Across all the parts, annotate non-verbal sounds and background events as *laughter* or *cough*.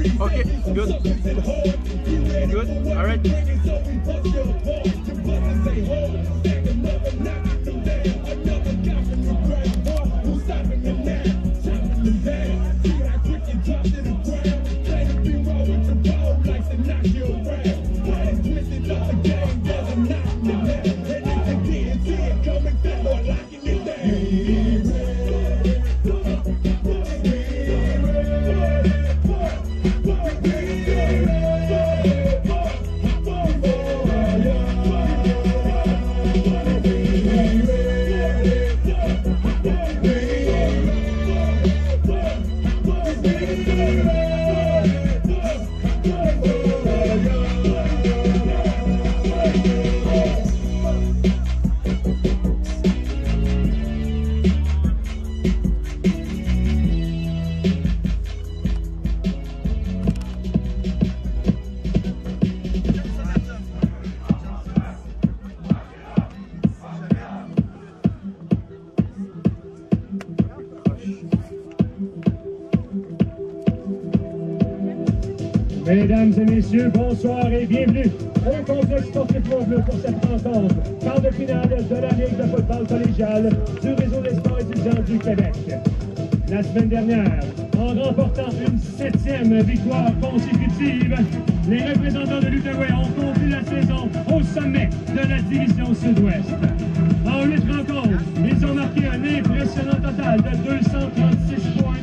Okay, good. Good, alright. Messieurs, bonsoir et bienvenue au complexe sportif Bleu pour cette rencontre, quart de finale de la Ligue de football collégial du réseau des sports étudiants du Québec. La semaine dernière, en remportant une septième victoire consécutive, les représentants de l'Outaouais ont conclu la saison au sommet de la division sud-ouest. En huit rencontres, ils ont marqué un impressionnant total de 236 points,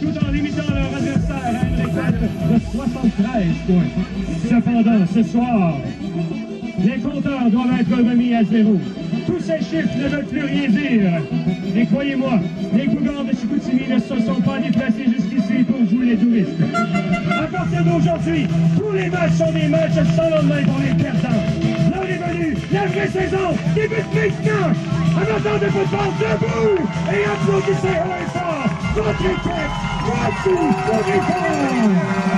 tout en limitant leur de 73 points. Cependant, ce soir, les compteurs doivent être remis à zéro. Tous ces chiffres ne veulent plus rien dire. Et croyez-moi, les Cougars de Chicoutimi ne se sont pas déplacés jusqu'ici pour jouer les touristes. À partir d'aujourd'hui, tous les matchs sont des matchs sans lendemain pour les perdants. L'heure est venue, la vraie saison débute maintenant. Amateurs de football, debout et applaudissez haut et fort votre équipe. Voici le.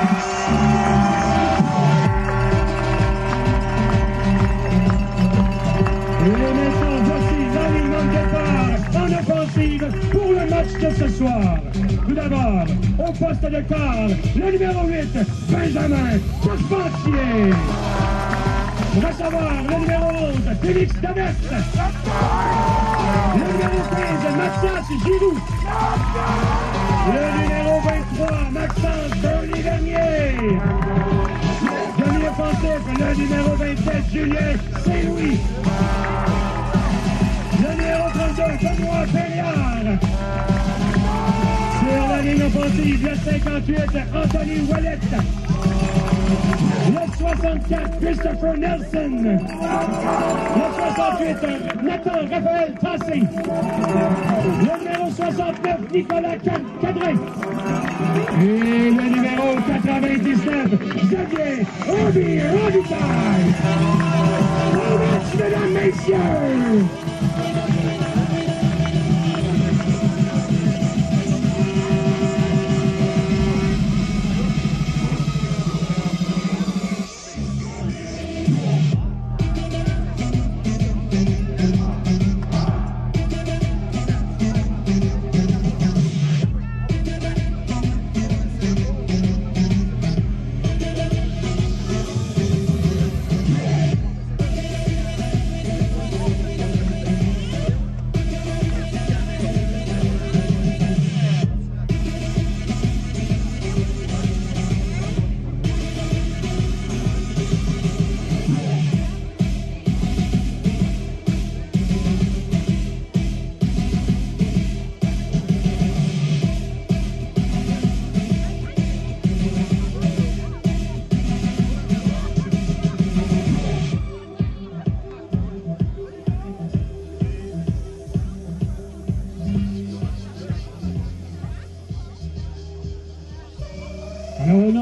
Et maintenant, voici l'alignement de départ en offensive pour le match de ce soir. Tout d'abord, au poste de quart, le numéro 8, Benjamin Carpentier. Recevoir le numéro 11, Félix Davet. Le numéro 15, Mathias Giroux. Le numéro 23, Maxence Bernie Vernier. Demi-offensif, le numéro 27, Julien Saint-Louis. Le numéro 32, Benoît Perriard. Sur la ligne offensive, le 58, Anthony Wallet. Le 64, Christopher Nelson. Le 68, Nathan Raphaël Tassé. Le numéro 69, Nicolas Cad- Cadrin. Et le numéro 99, Xavier Obi Robitaille. Bon match, mesdames, messieurs.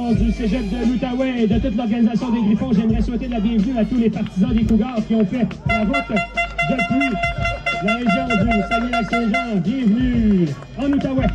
Du cégep de l'Outaouais et de toute l'organisation des Griffons, j'aimerais souhaiter la bienvenue à tous les partisans des Cougars qui ont fait la route depuis la région du Saguenay-Lac-Saint-Jean. Bienvenue en Outaouais.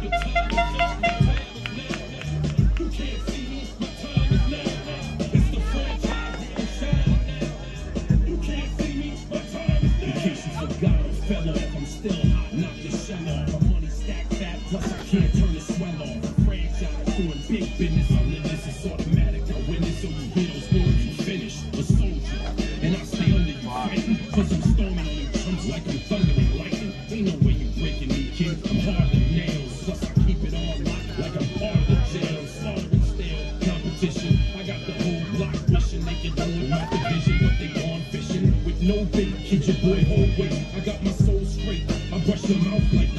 Your boy whole weight. I got my soul straight. I brush your mouth like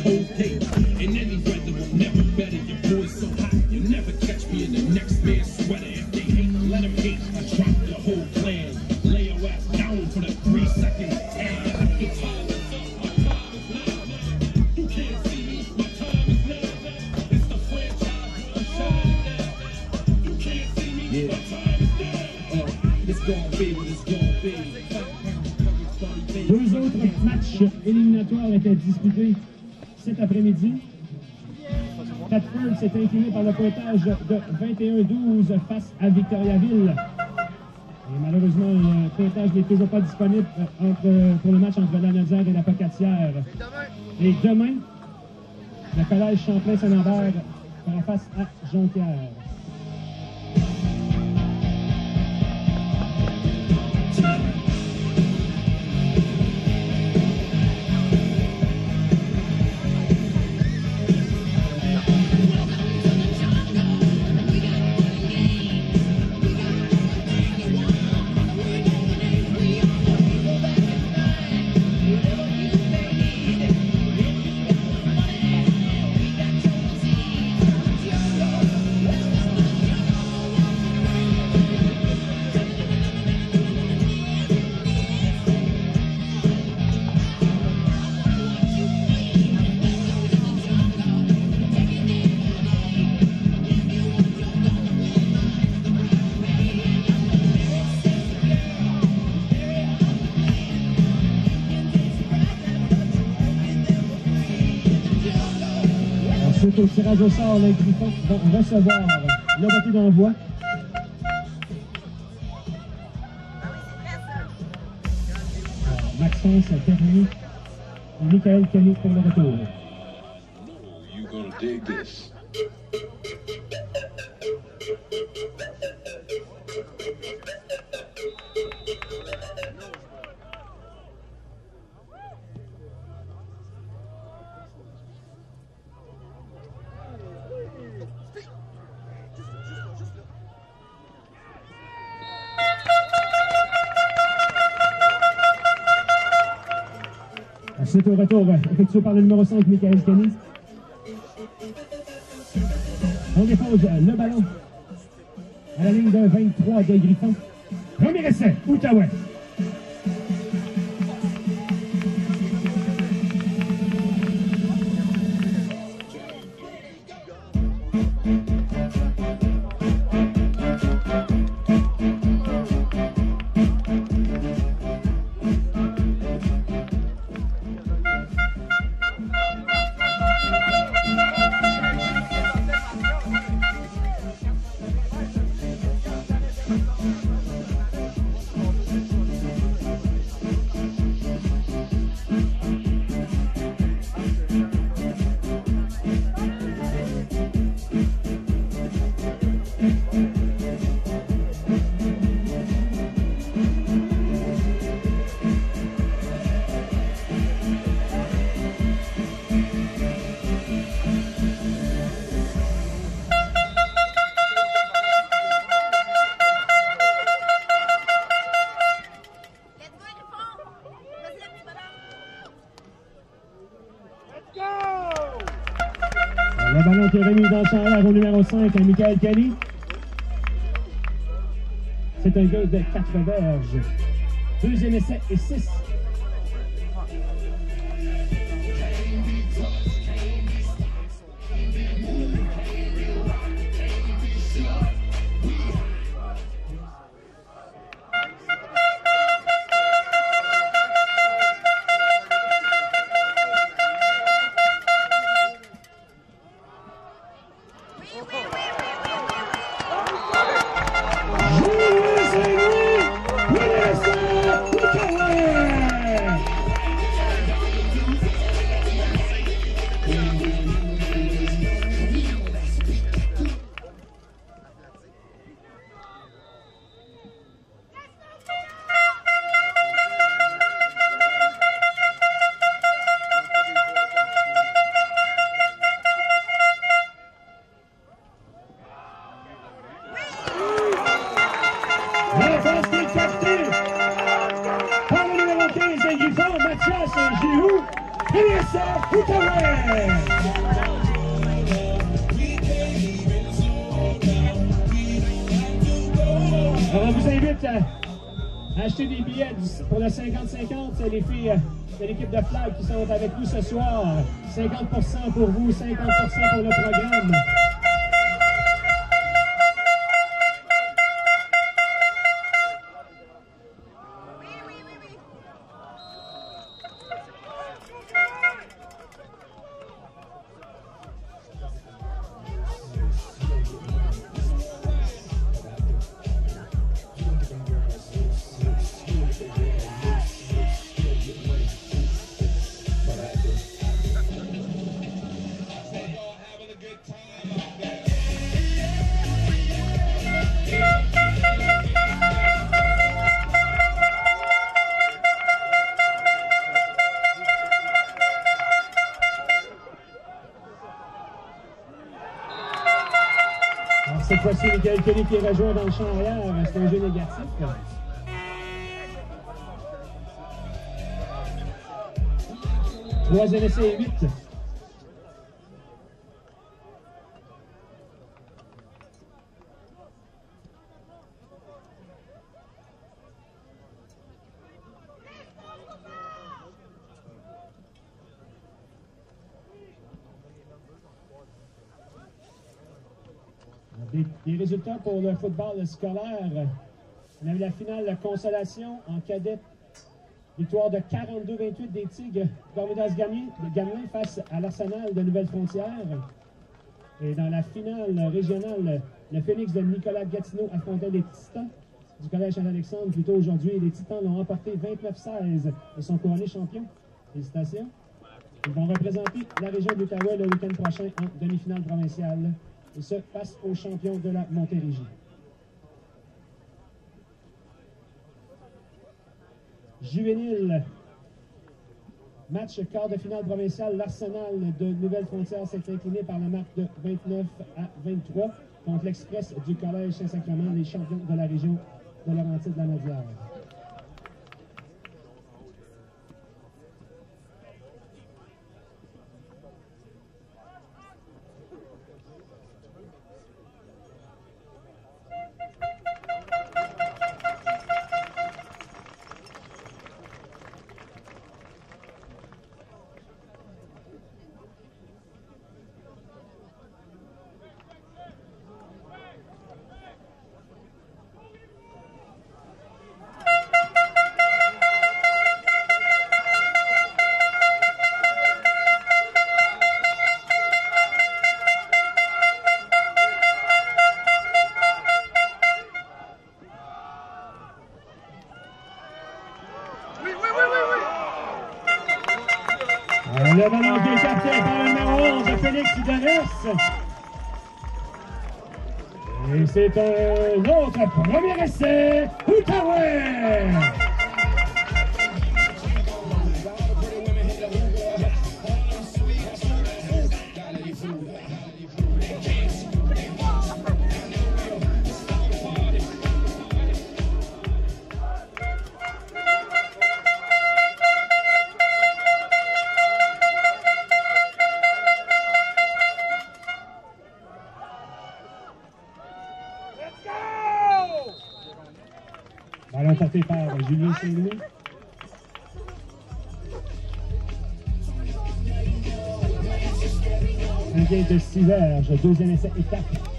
de 21-12 face à Victoriaville. Et malheureusement, le pointage n'est toujours pas disponible entre- pour le match entre la Nadière et la Pocatière. Et demain, le collège Champlain-Saint-Lambert fera face à Jonquière. Tirage au sort, les Griffons le d'envoi. Maxence Michael Kenny pour le retour. This? Au retour, effectué par le numéro 5, Michael Kenny. On dépose le ballon à la ligne de 23 des Griffons. Premier essai, Outaouais. Au numéro 5 à Michael Kenny. C'est un gars de 4 verges. Deuxième essai et 6. 50% pour vous, 50% Michael Kelly qui est rejoint dans le champ arrière. C'est un jeu négatif. Troisième essai et 8. Des, des résultats pour le football scolaire. On avait la finale de consolation en cadet. Victoire de 42-28 des Tigres d'Ormidas Gamelin face à l'Arsenal de Nouvelle-Frontière. Et dans la finale régionale, le Phoenix de Nicolas Gatineau affrontait les Titans du Collège Saint-Alexandre plus tôt aujourd'hui. Les Titans l'ont remporté 29-16 et sont couronnés champions. Félicitations. Ils vont représenter la région de l'Outaouais le week-end prochain en demi-finale provinciale. Et ce, face aux champions de la Montérégie. Juvénile. Match quart de finale provincial. L'Arsenal de Nouvelle-Frontière s'est incliné par la marque de 29 à 23 contre l'Express du Collège Saint-Sacrement, les champions de la région de Laurentide Euh, qui est capté par le numéro 11, Félix Idonis. Et c'est un autre premier essai, Outaouais! 6 verges, deuxième étape.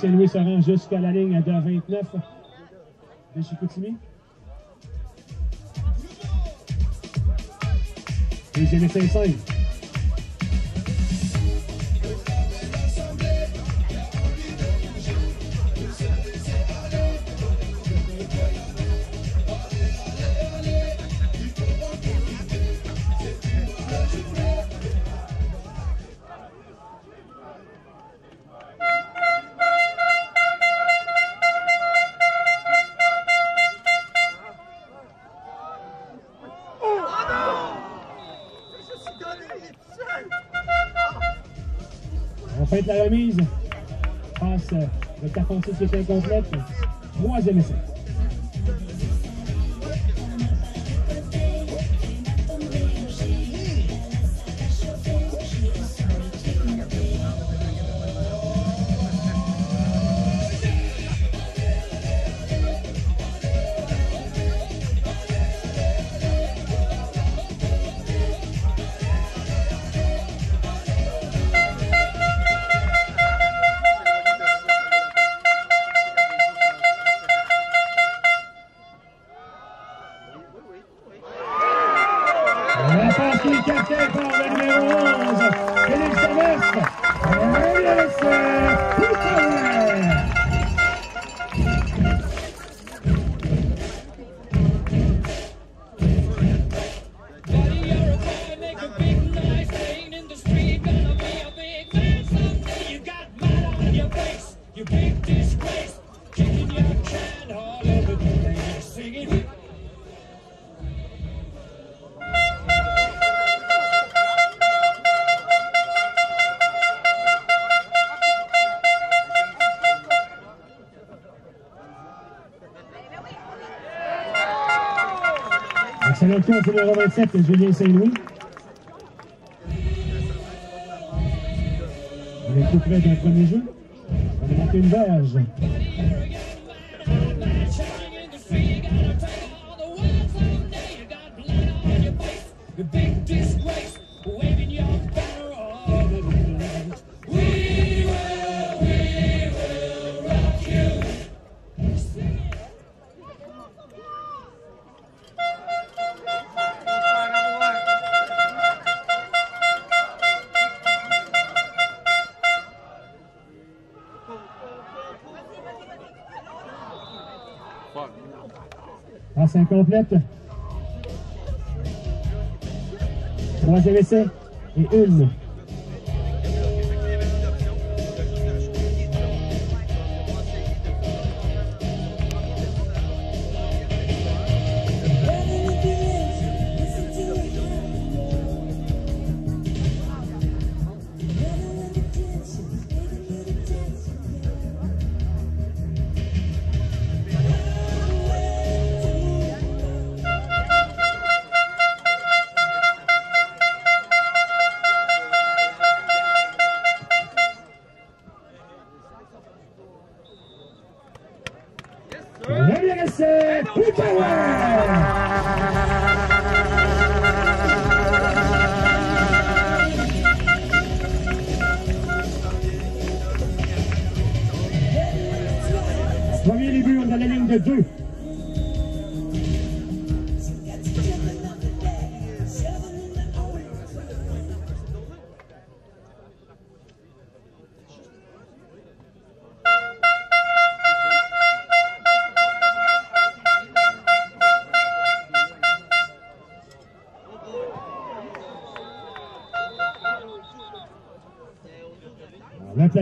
Saint-Louis se rend jusqu'à la ligne de 29 de Chicoutimi. Deuxième et 5 means numéro 27, Julien Saint-Louis. tout près d'un premier jeu. On a monté une verge. passe incomplète. Troisième essai et une.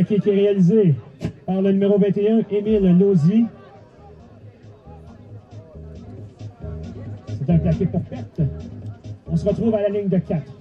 qui, est réalisé par le numéro 21, Émile Lausier. C'est un plaqué pour perte. On se retrouve à la ligne de 4.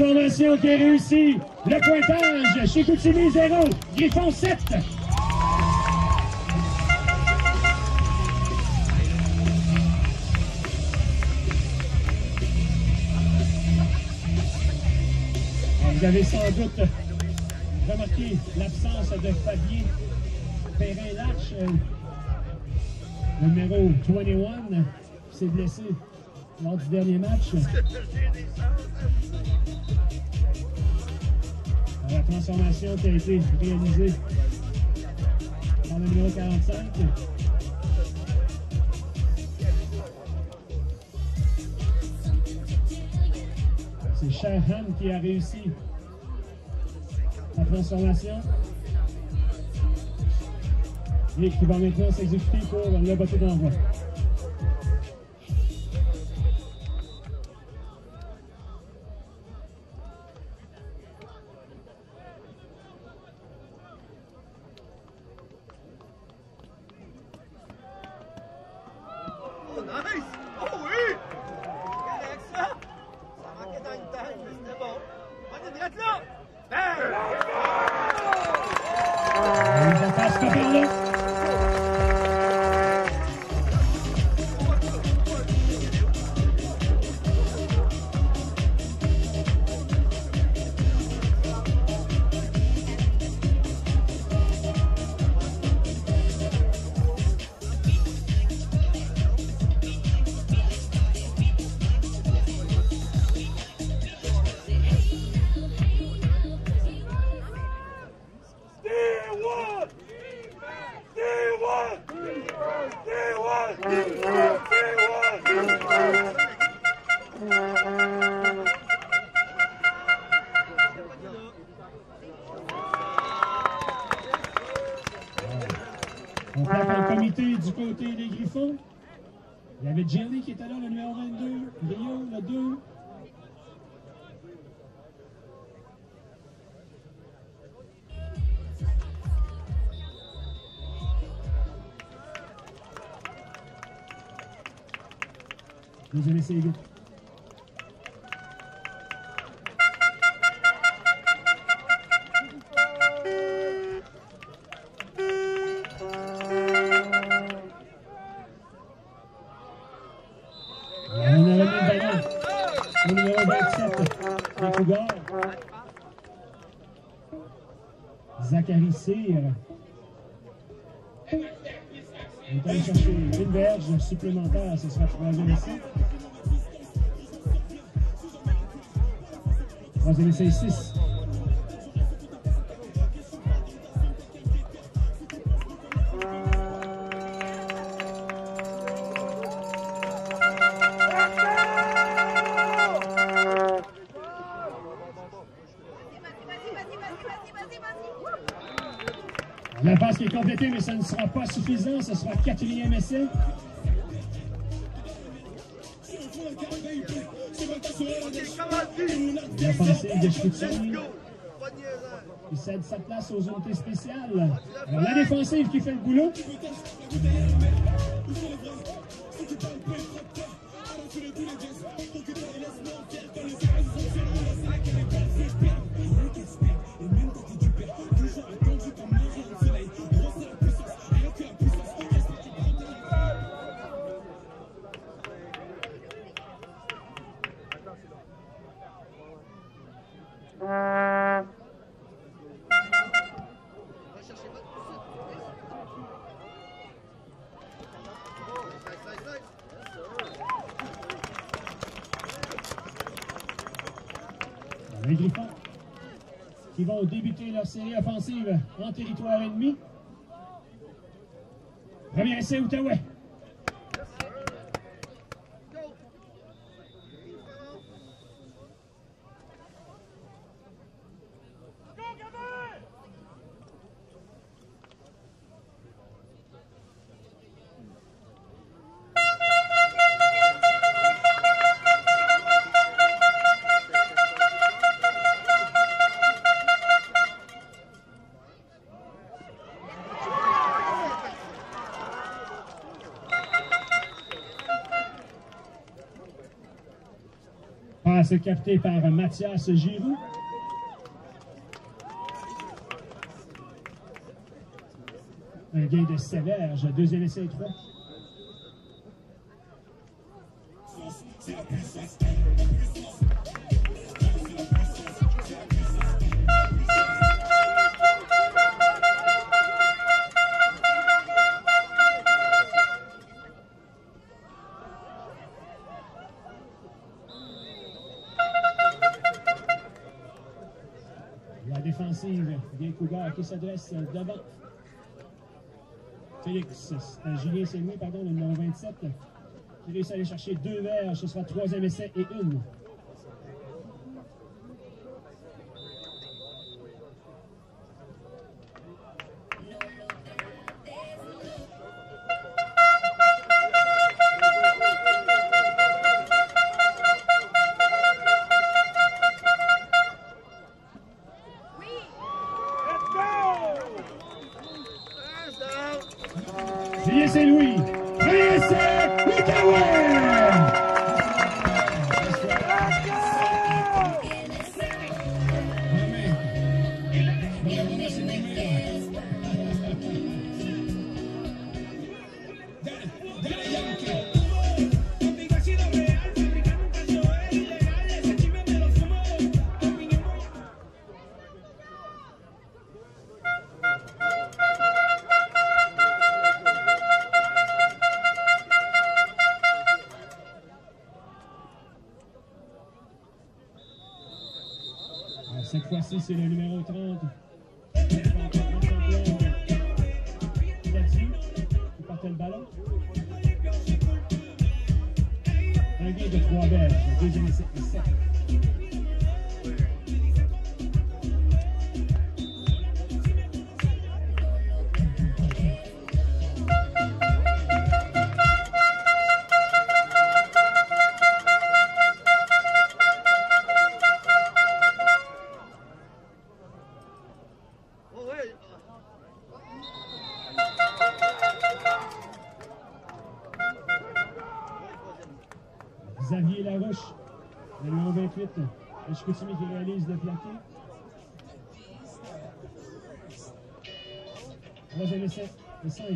Transformation qui est réussie. Le pointage chez Coutimi 0, Griffon 7. Vous avez sans doute remarqué l'absence de Fabien Perrin-Larche, numéro 21, qui s'est blessé lors du dernier match. La transformation qui a été réalisée par le numéro 45. C'est Sherhan qui a réussi la transformation et qui va maintenant s'exécuter pour le bateau d'envoi. Au numéro 27 des Cougars. Zachary Cyr. Chercher une verge supplémentaire, ce sera troisième essai. Troisième essai, 6. Vas-y, vas-y, vas-y, vas-y, vas-y, vas-y. La passe qui est complétée, mais ça ne sera pas suffisant. Ce sera quatrième essai. Il cède sa place aux unités spéciales. La défensive qui fait le boulot. Les Griffons qui vont débuter leur série offensive en territoire ennemi. Premier essai, Outaouais. Passe captée par Mathias Giroux. Un gain de Séverge, deuxième essai 3. S'adresse devant. Félix, euh, Julien Saint-Louis, pardon, le numéro 27, qui réussit à aller chercher deux verges. Ce sera troisième essai et une. Cette le Chicoutimi qui réalise le plaqué? Troisième essai et 5.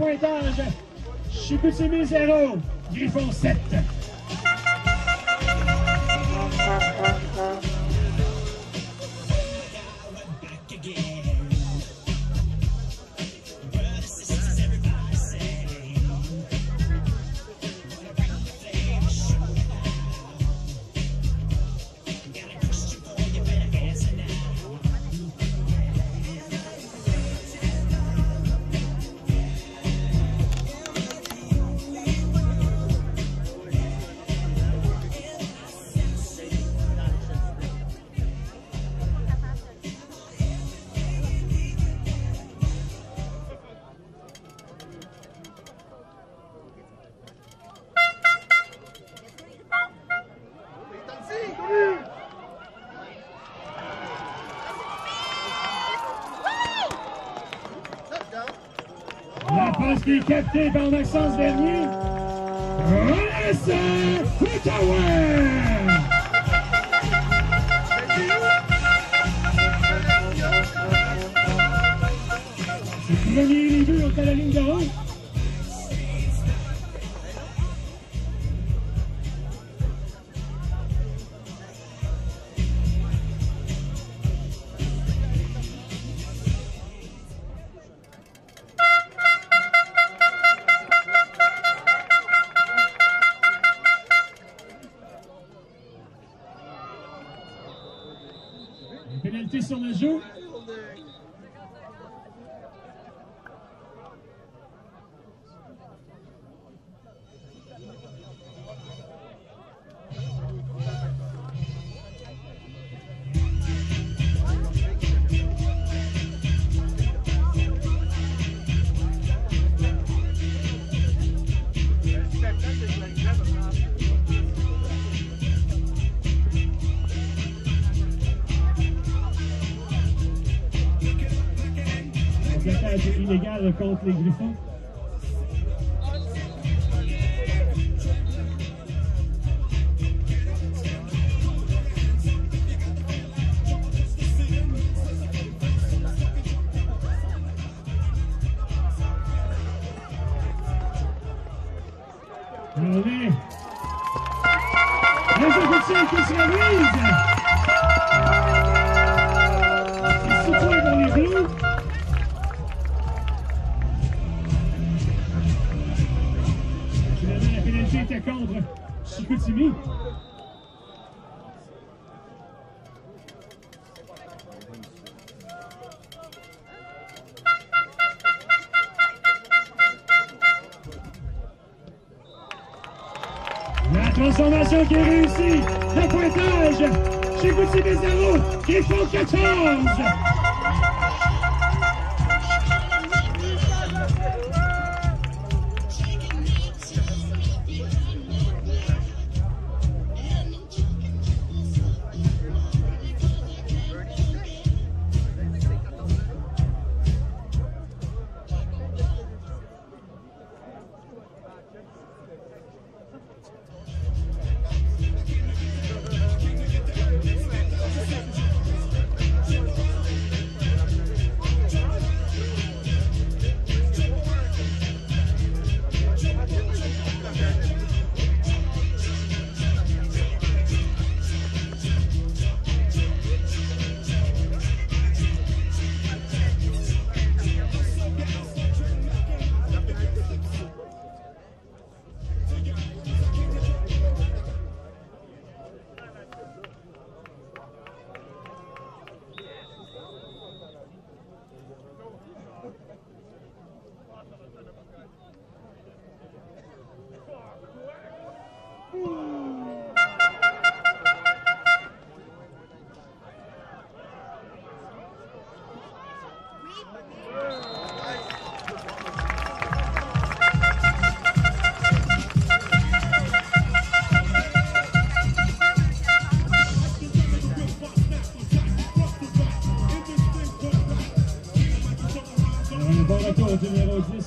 Pointage. Chicoutimi 0, Griffon 7. Passe qui est captée par Maxence Bernier. C'est le premier deux à la ligne de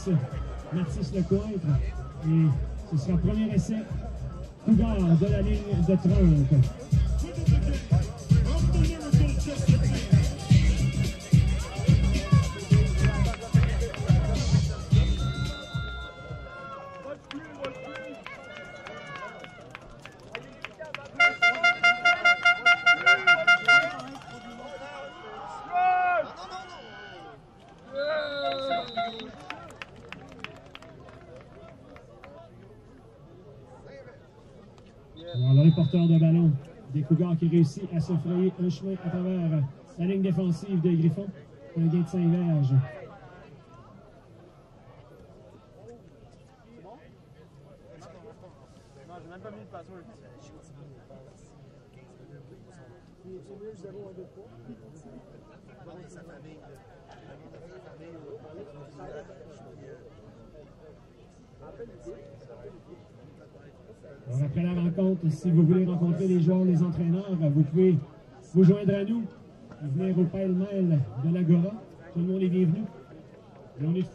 10, Mathis Lecointre. Et ce sera premier essai Cougar de la ligne de 30. Porteur de ballon des Cougars qui réussit à se frayer un chemin à travers la ligne défensive des Griffons. Un gain de 5 verges. Non, j'ai même pas mis de password. Alors, après la si vous voulez rencontrer les joueurs, les entraîneurs, vous pouvez vous joindre à nous, venir au pêle-mêle de l'Agora. Tout le monde est bienvenu. Et on est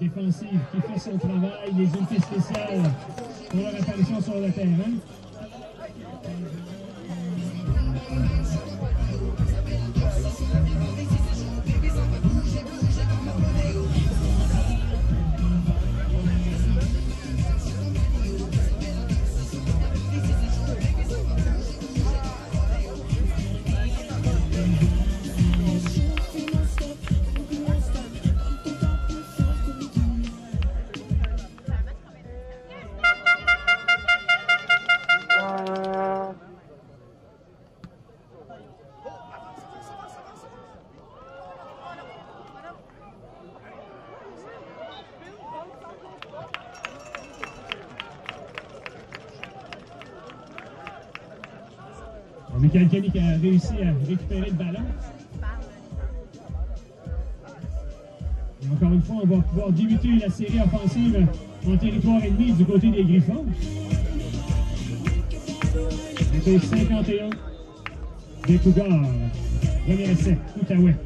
défensive qui fait son travail, les unités spéciales pour leur apparition sur le terrain. Kelly qui a réussi à récupérer le ballon. Et encore une fois, on va pouvoir débuter la série offensive en territoire ennemi du côté des Griffons. C'est 51. Découvert. Premier essai, Outaouais.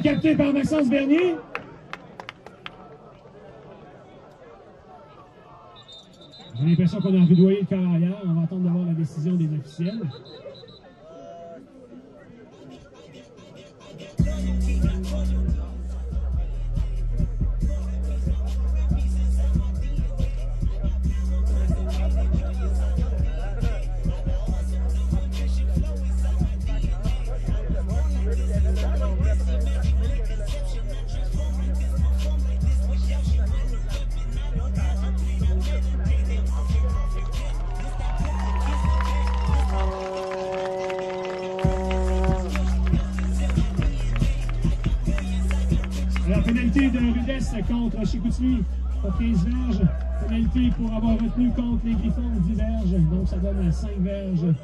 capté par Maxence Bernier. J'ai l'impression qu'on a redoyé le corps arrière. On va attendre d'avoir la décision des officiels. 5 verges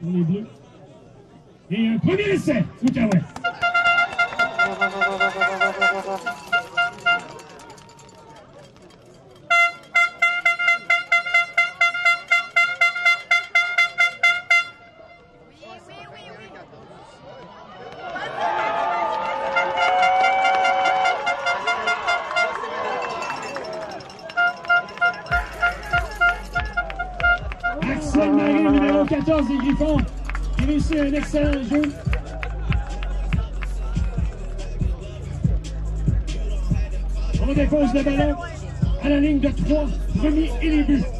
pour les Bleus. Et un premier essai, 14 des Griffons qui réussit un excellent jeu. On dépose le ballon à la ligne de 3, premier et les buts.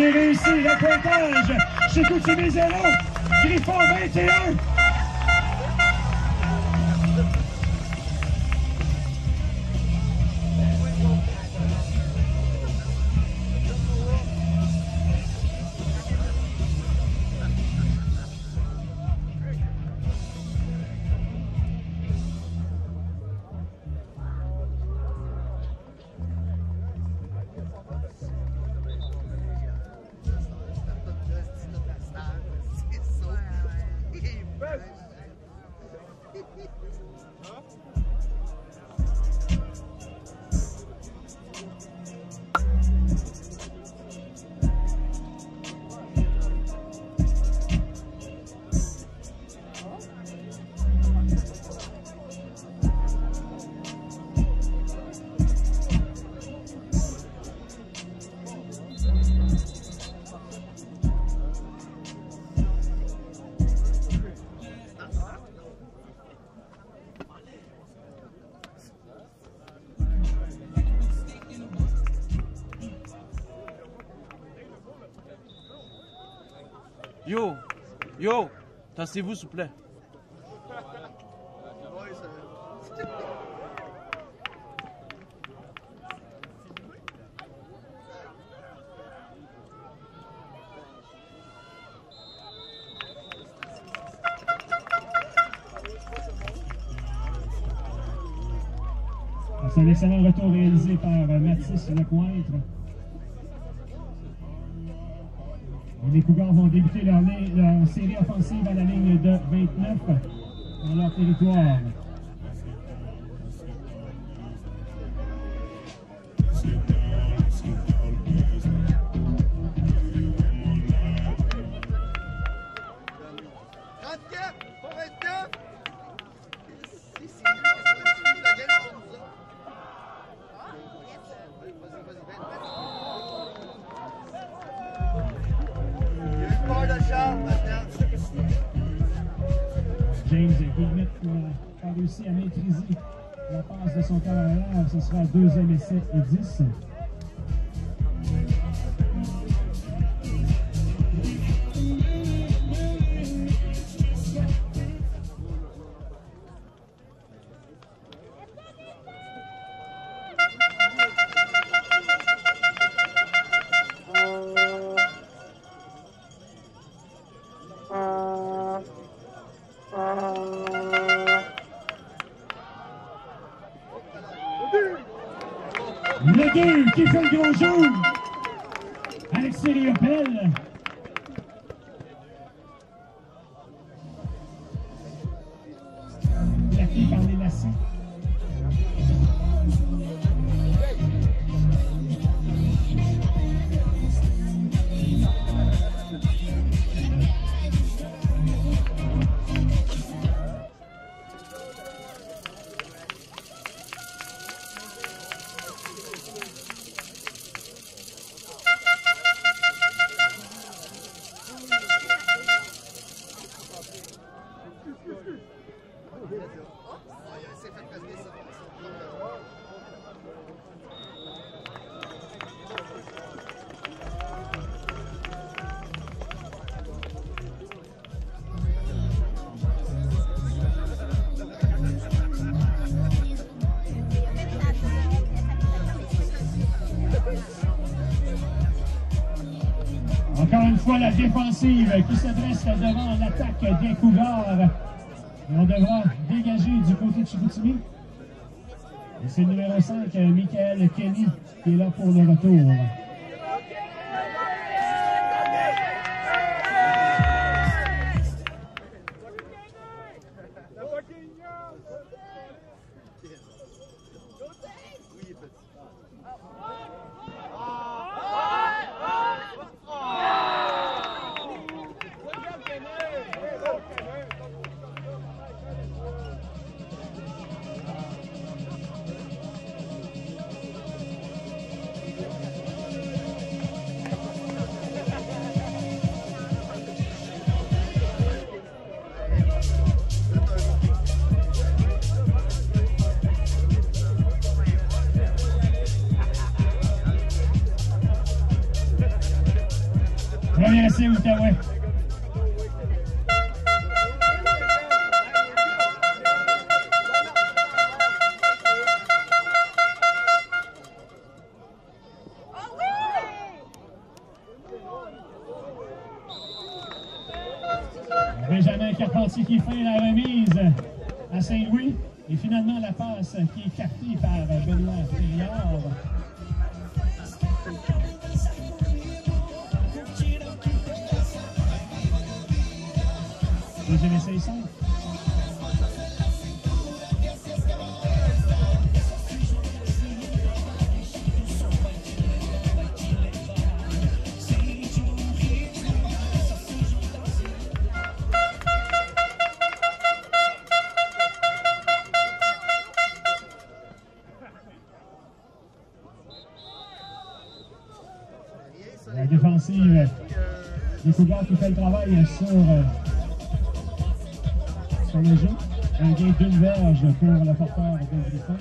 qui réussit le pointage chez tous ces Griffon 21, tassez-vous s'il vous plaît. Excellent retour réalisé par Mathis Lecointre. Cougars vont débuter leur, leur série offensive à la ligne de 29 dans leur territoire. Ce sera deuxième essai et 10. Fois, la défensive qui se dresse devant l'attaque des Cougars. On devra dégager du côté de Chicoutimi. Et c'est le numéro 5, Michael Kenny, qui est là pour le retour. Sur le jeu. Un gain d'une verge pour le porteur de.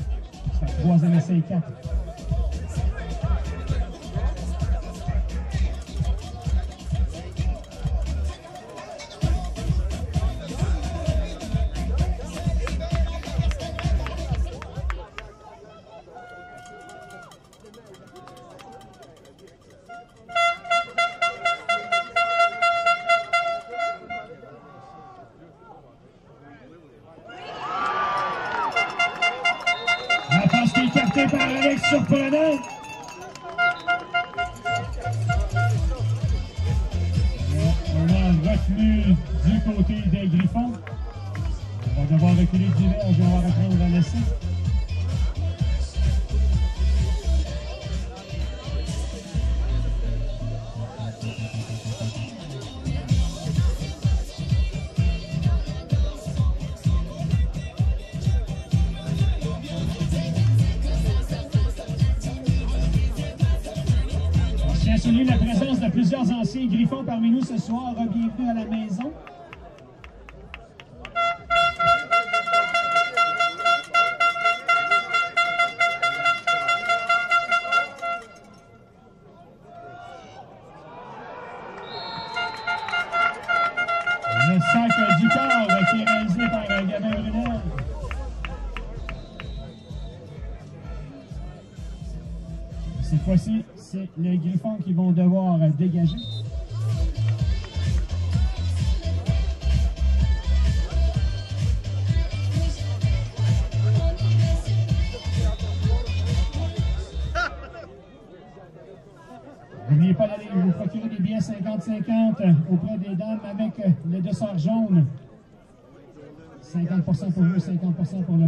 Banana! ce soir. 50% pour vous, 50% pour la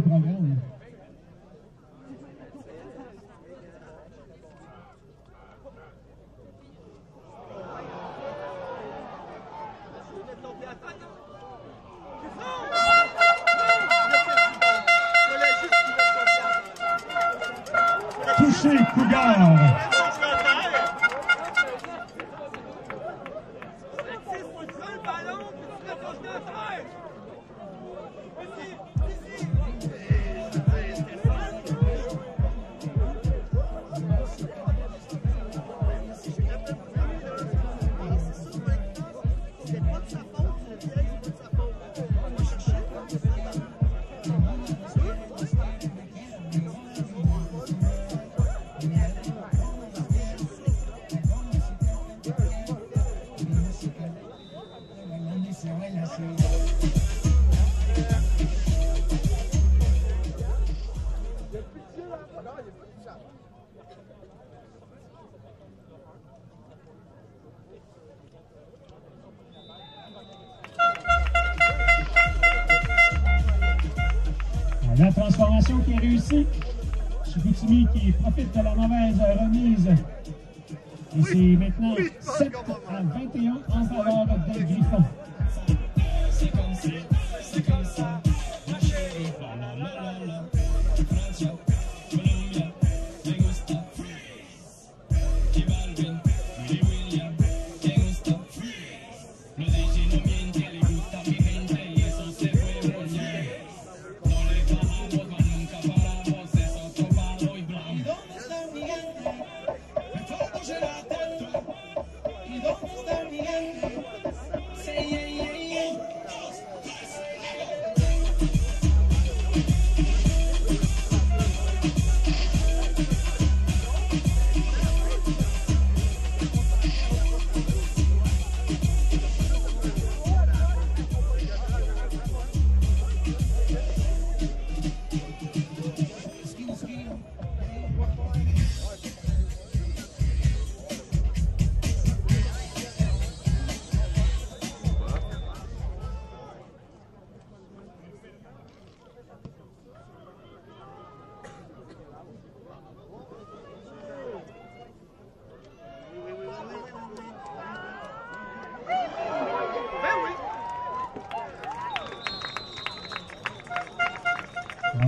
maintenant 7 à 21 en faveur de Griffon.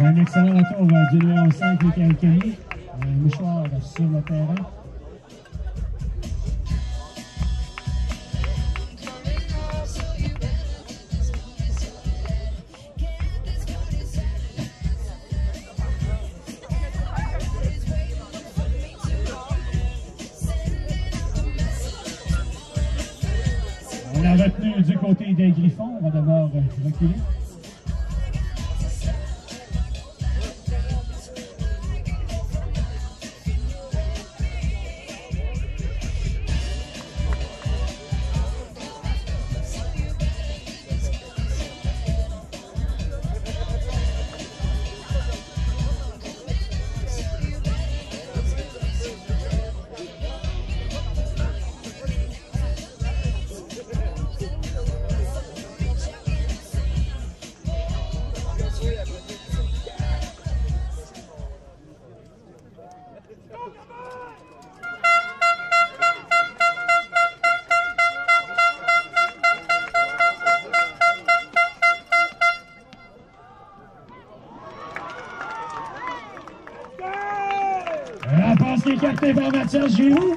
Un excellent retour euh, du numéro 5, Michael Kelly. Un mouchoir sur le terrain. Par Mathias Giroux.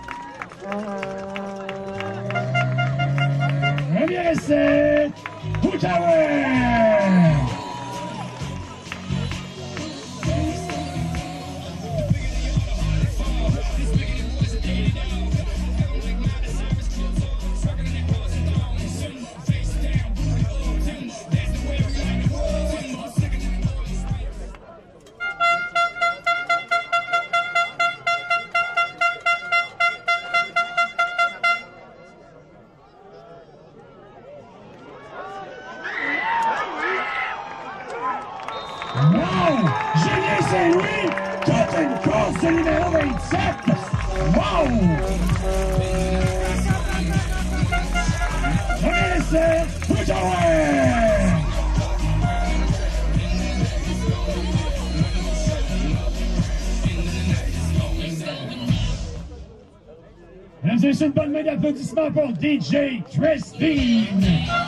Messieurs, une bonne main d'applaudissements pour DJ Christine!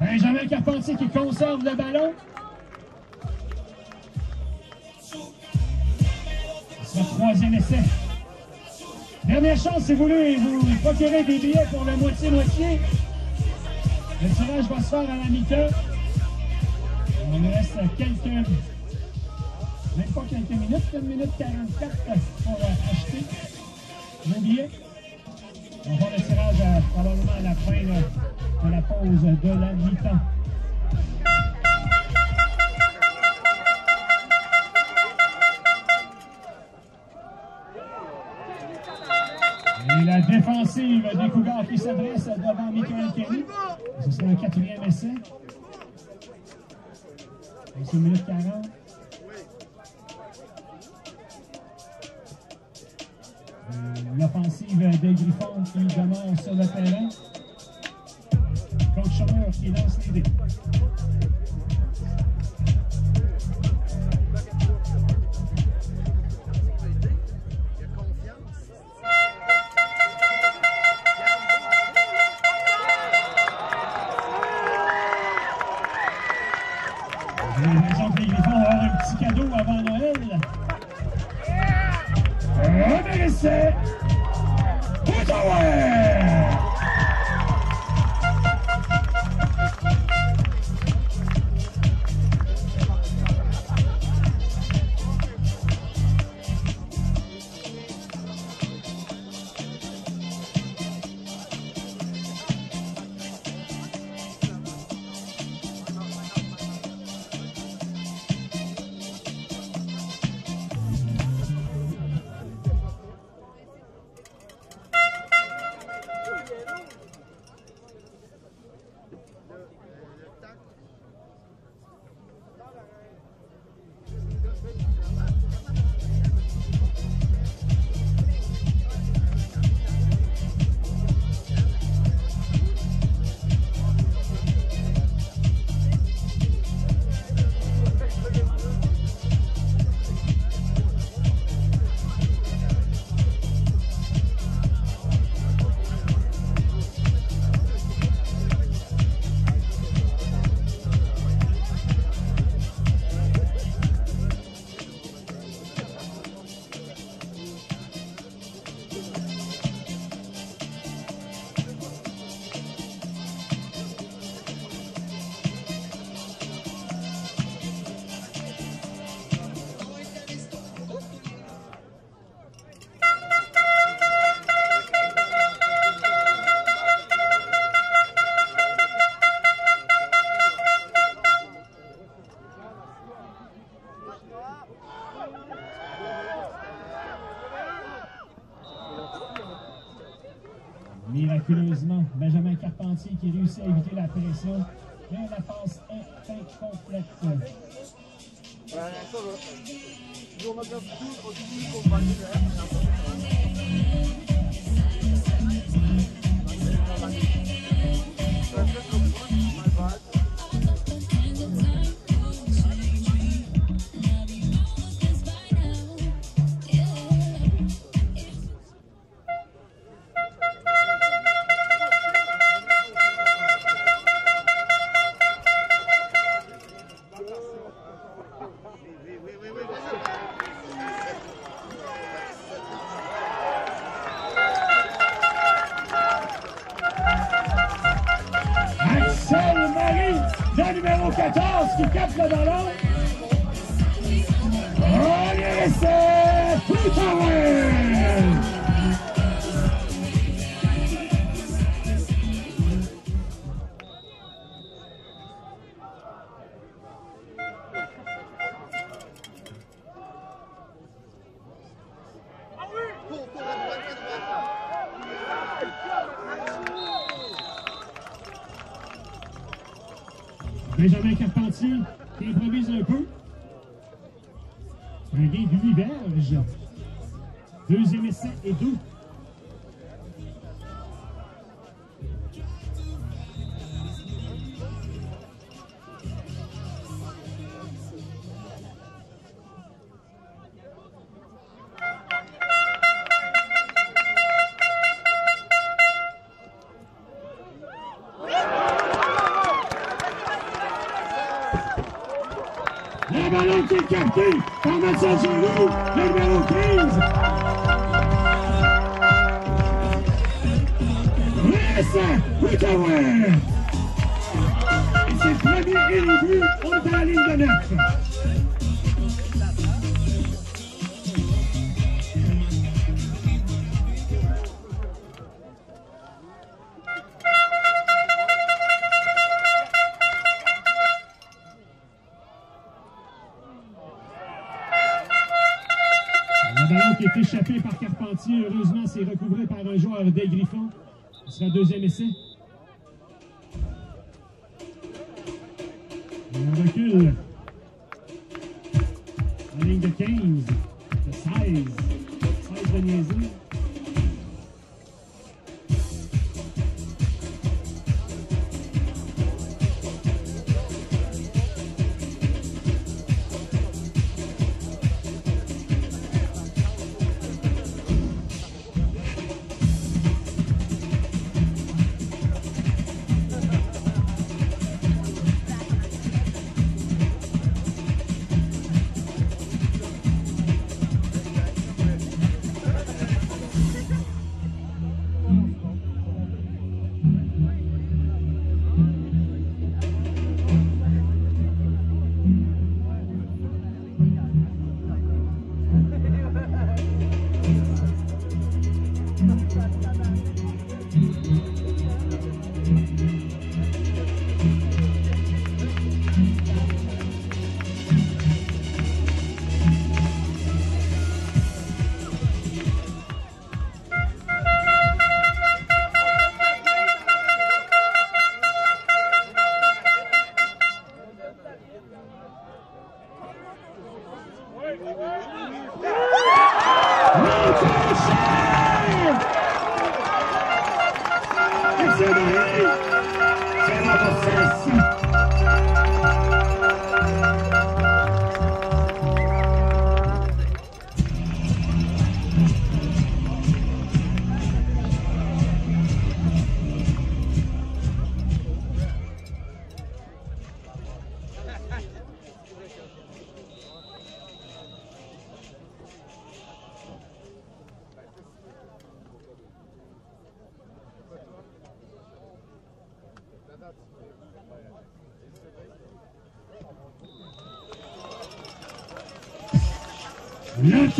Benjamin Carpentier qui conserve le ballon? Son troisième essai. Dernière chance si vous voulez vous procurer des billets pour le moitié-moitié. Le tirage va se faire à la mi-temps. Il nous reste quelques. Même pas quelques minutes, une minute 44 pour acheter nos billets. On va le tirage probablement à la fin la pause de la mi-temps. Et la défensive des Cougars qui s'adresse devant Michael Kelly. Ce sera un quatrième essai. C'est une minute Carpentier qui réussit à éviter la pression. Mais la passe est incomplète. Benjamin Carpentier qui improvise un peu. Un gain de 8 verges. Deuxième essai et deux.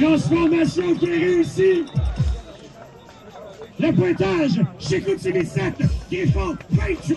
Transformation qui est réussie. Le pointage chez Coutimi 7, Griffon 28.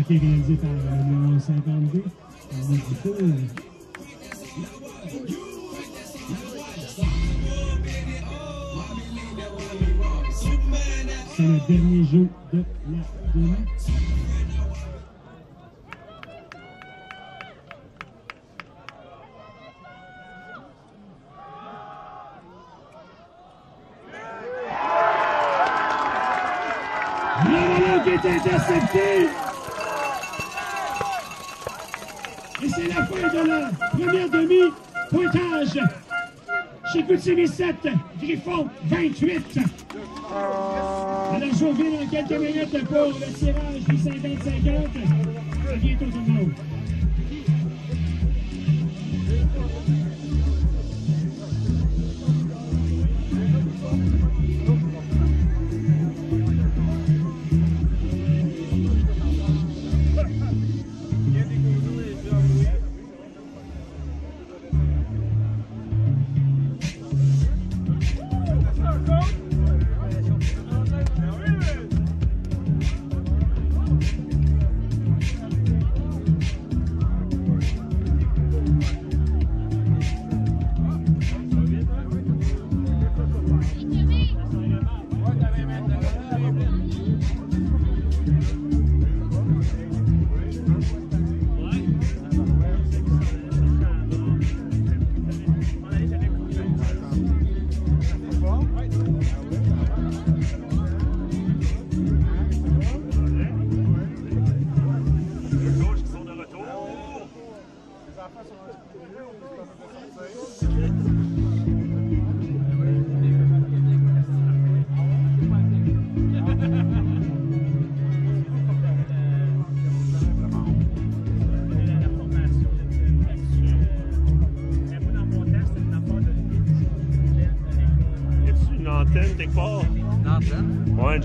Plaqué réalisé par le numéro 52, Arnaud Dufour. C'est le dernier jeu de la demi. Intercepté. 7, Griffon 28. Alors, je reviens dans quelques minutes pour le tirage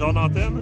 antenne? Ouais, une genre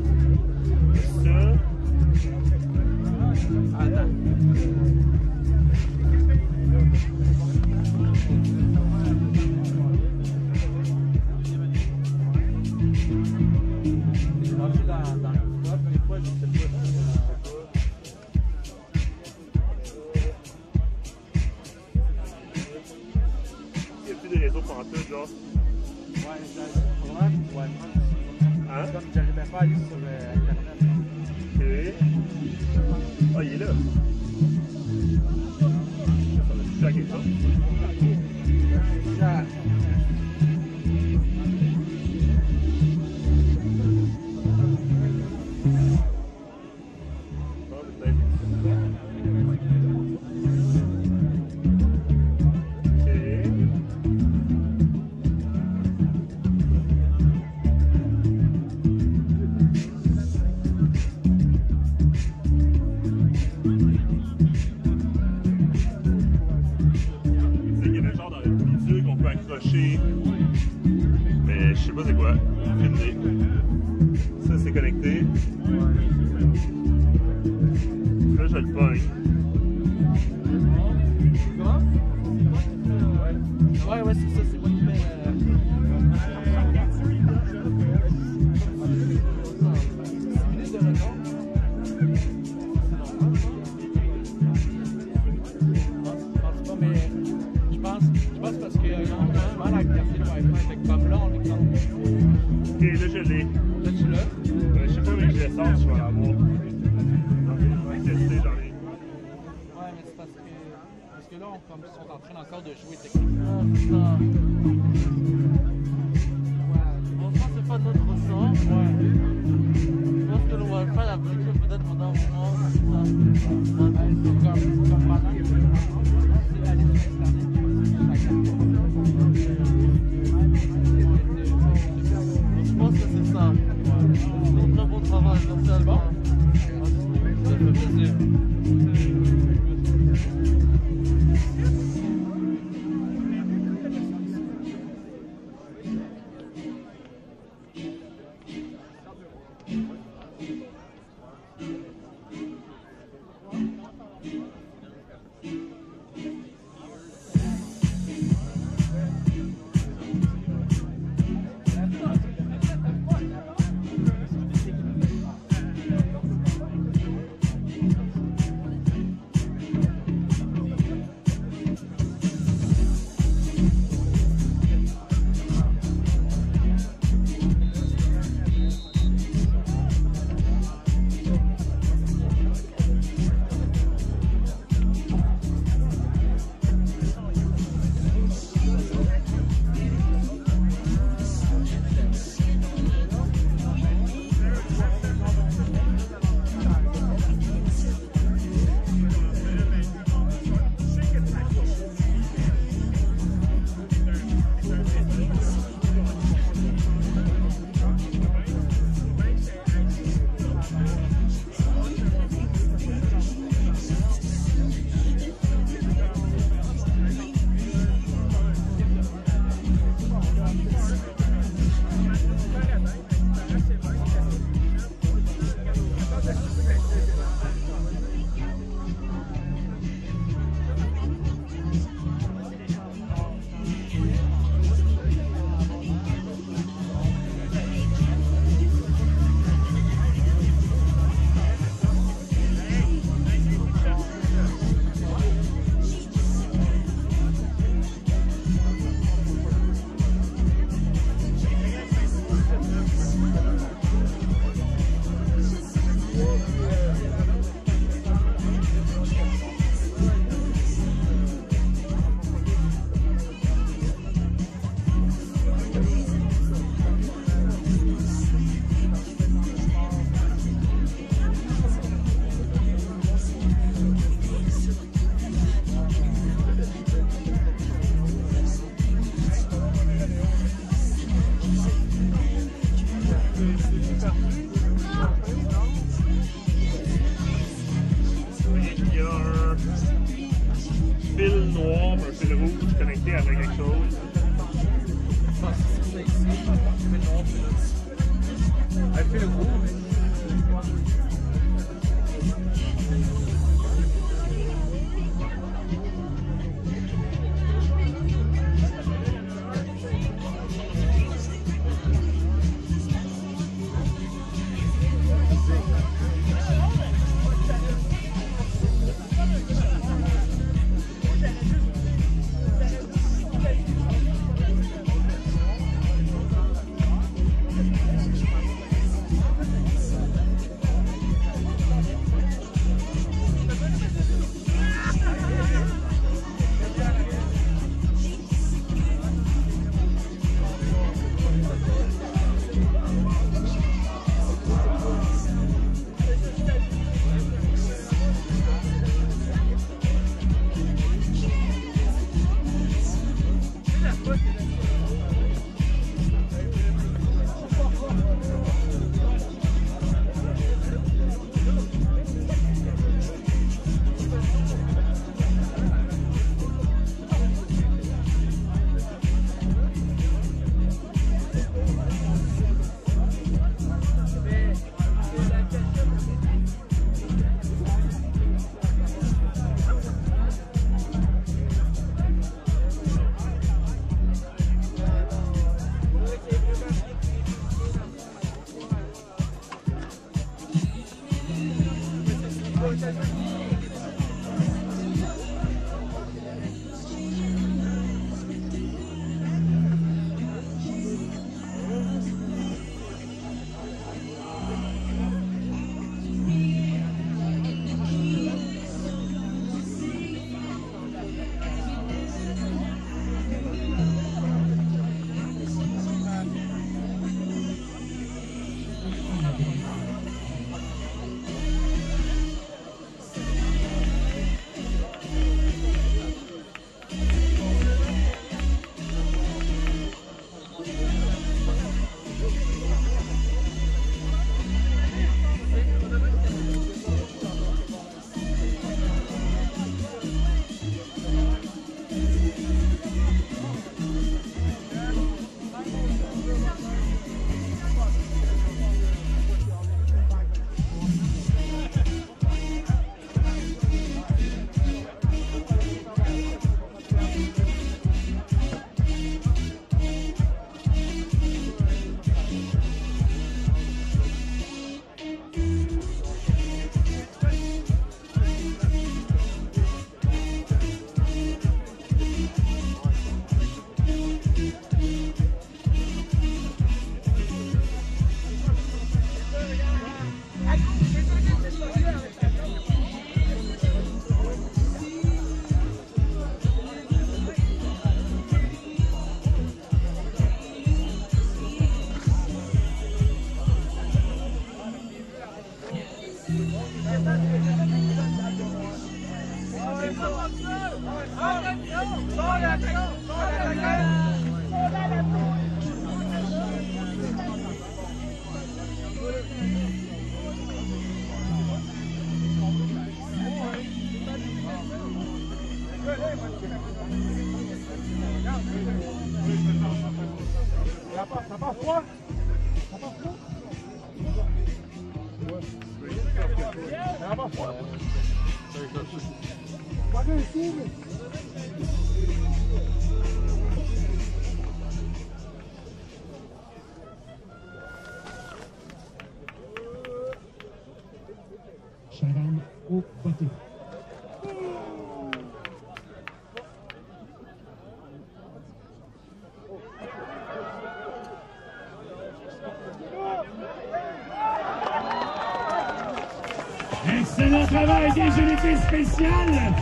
unités spéciales.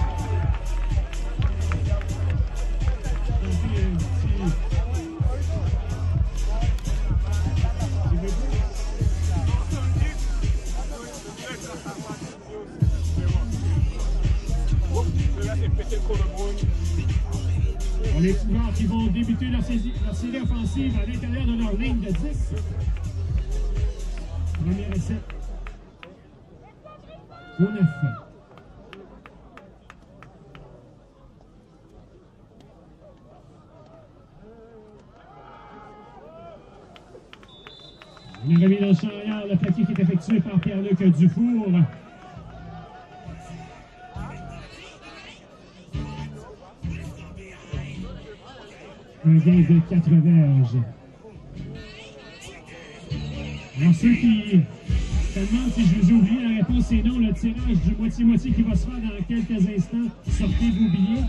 Les coureurs qui vont débuter leur série, offensive à l'intérieur de leur ligne de 10. Premier essai. Au 9. Il est remis dans le champ arrière, le par Pierre-Luc Dufour. Un gain de 4 verges. Alors, ceux qui se demandent si je vous ai oublié, la réponse est non. Le tirage du moitié-moitié qui va se faire dans quelques instants. Sortez vos billets.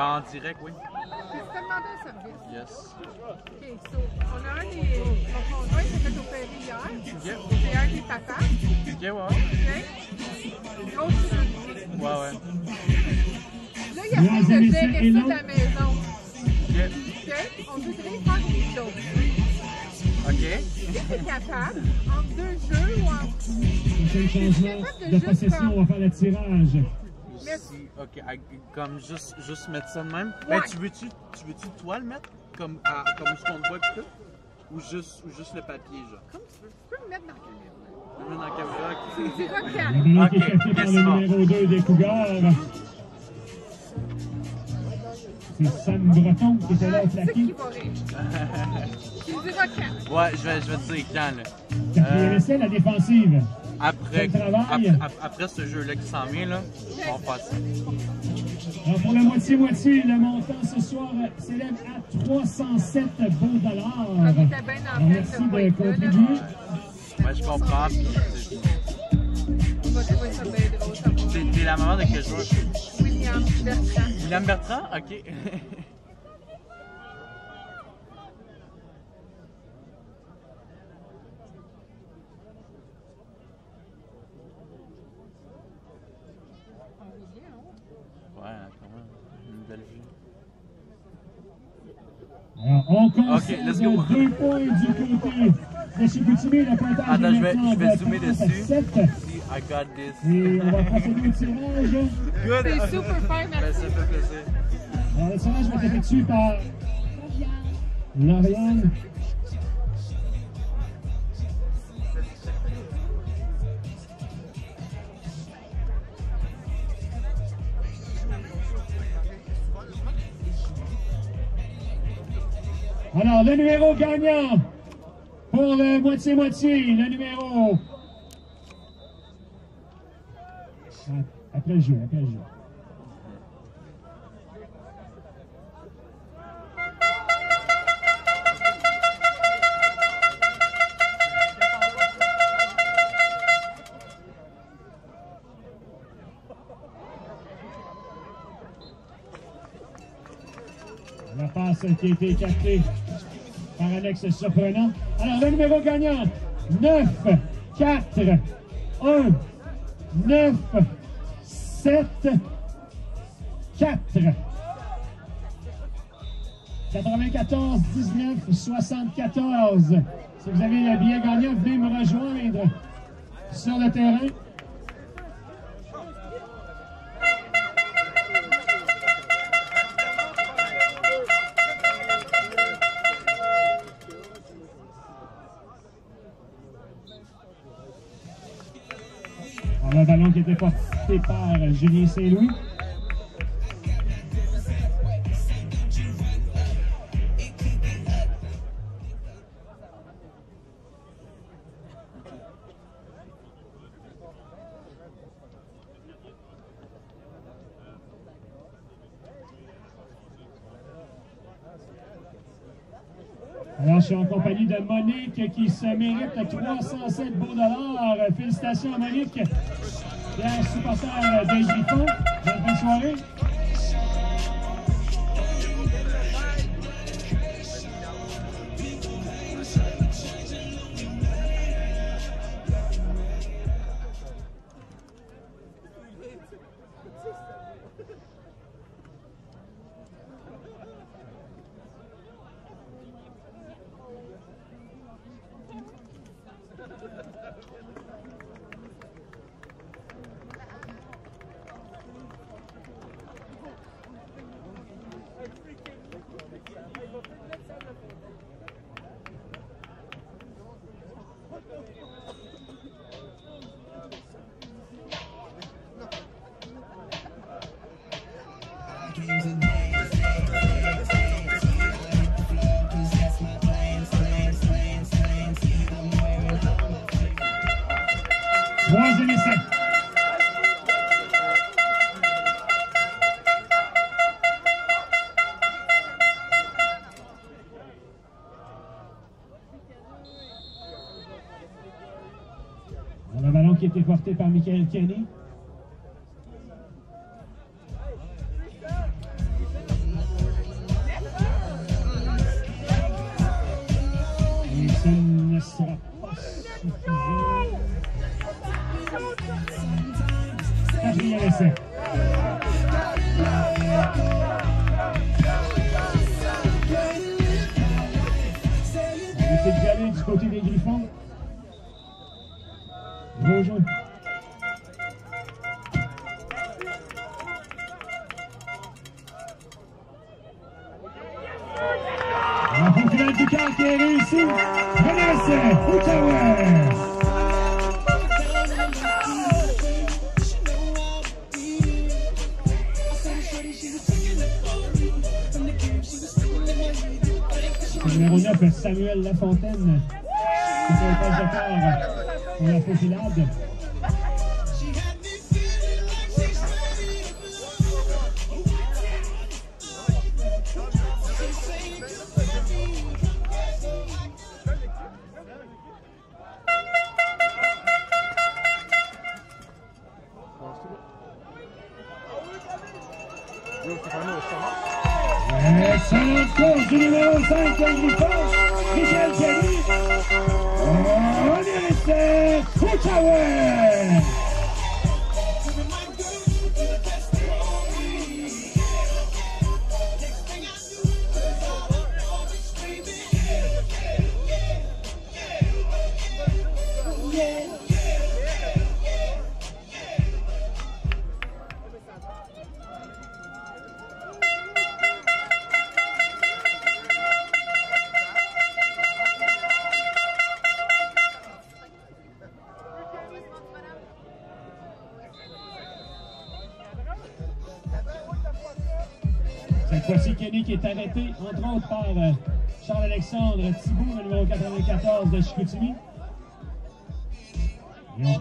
Ben, en direct, oui. Je te demandé un service. Yes. OK, so, on a un des. Mon conjoint s'est fait opérer hier. C'est un des papas. Ok, ouais. OK? L'autre chirurgie. Ouais, ouais. Là, il a fait de gérer ça de la maison. Ok. OK? On voudrait faire quelque chose. Ok. Si t'es capable, entre deux jeux ou entre. Prochain changement de possession, on va faire le tirage. Ici, ok, à- comme juste, juste mettre ça de même. Ouais. Ben, tu veux-tu, tu veux-tu toi le mettre? Comme, à, comme ce qu'on te voit tout? Ou juste, ou juste le papier, genre? Comme tu veux. Tu peux me mettre dans la caméra. Le mettre dans la caméra. Tu diras Le Ok, le numéro 2 des Cougars. C'est Sam Breton qui était là au C'est qui va rire. Tu me diras quatre. Ouais, je vais, je vais te dire quand, là. Quatrième Euh, essai, la défensive. Après, après ce jeu-là qui s'en vient, là, on va faire ça. Alors pour la moitié-moitié, le montant ce soir s'élève à 307 beaux dollars. Était bien en Merci de contribuer. Ouais, je comprends. t'es la maman de quel joueur? William Bertrand. William Bertrand? Ok. *laughs* Ouais, quand même. Une belle vue. Alors, on concède Ok, let's go. deux points du côté de Chicoutimi. Le pointage Attends, est je vais, je zoomer 30 à dessus. 7. See, I got this. Et on va procéder au tirage. Good. C'est super Ben, merci. ça fait plaisir. Alors, le tirage va être effectué par. Alors, le numéro gagnant pour le moitié-moitié, le numéro. Après le jeu, après le jeu. Passe qui a été captée par Alex Surprenant. Alors, le numéro gagnant, 9, 4, 1, 9, 7, 4. 94, 19, 74. Si vous avez le billet gagnant, venez me rejoindre sur le terrain. Par Julien Saint-Louis. Alors, je suis en compagnie de Monique qui se mérite 307 beaux dollars. Félicitations Monique, la supporter des Griffons. Bonne soirée. Valeu, Qui est arrêté, entre autres, par euh, Charles-Alexandre Thibault, le numéro 94 de Chicoutimi. Et on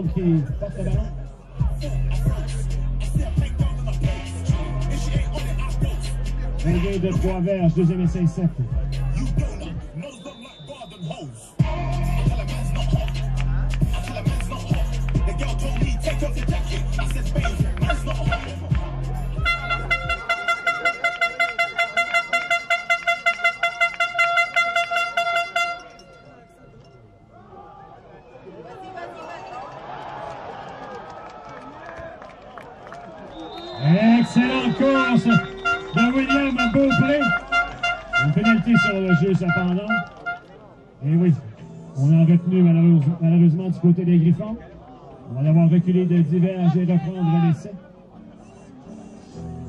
ain't on it, I post. Un gain de 3 verges, deuxième essai 7.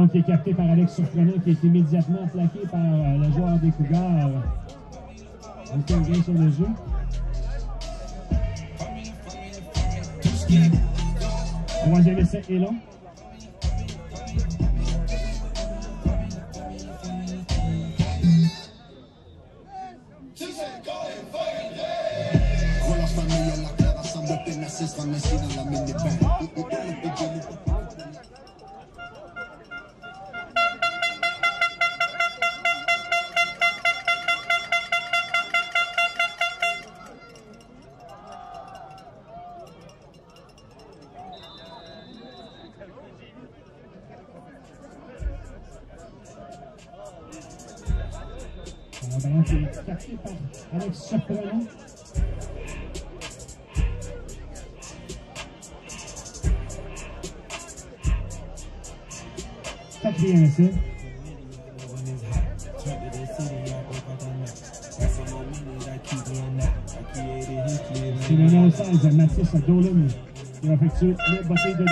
ballon qui est capté par Alex Surprenant, qui est immédiatement plaqué par euh, le joueur des Cougars. Aucun gain sur le jeu. Troisième essai est long. Con la en la clara, Sambo tenaces, Ramesina en la minivan. Un qui effectue le bouteille de.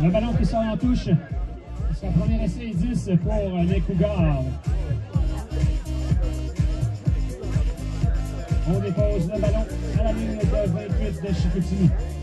Le ballon qui sort en touche. Son premier essai est 10 pour les Cougars. De 28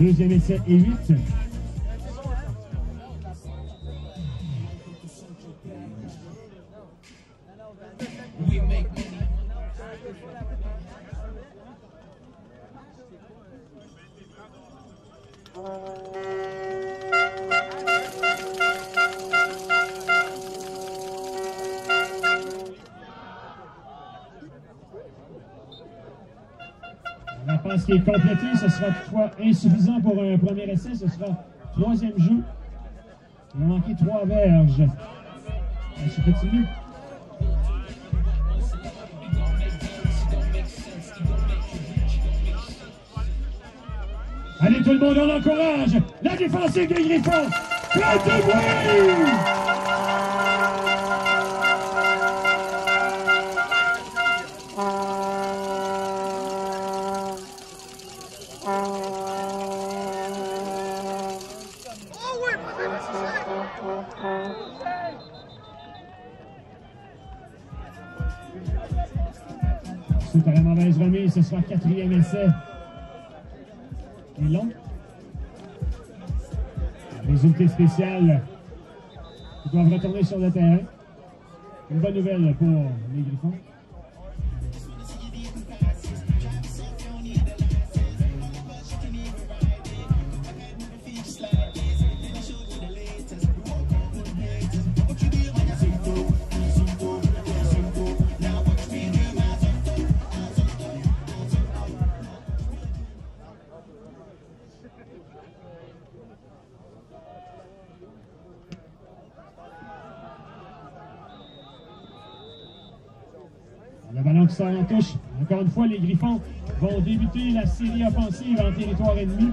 Deuxième essai La passe qui est complétée, ce sera toutefois insuffisant pour un premier essai. Ce sera troisième jeu. Il a manqué trois verges. Allez tout le monde, on encourage la défensive des Griffons. Bruit! Sera quatrième essai. Et long. Résultat spécial. Ils doivent retourner sur le terrain. Une bonne nouvelle pour les Griffons. Une fois, les Griffons vont débuter la série offensive en territoire ennemi.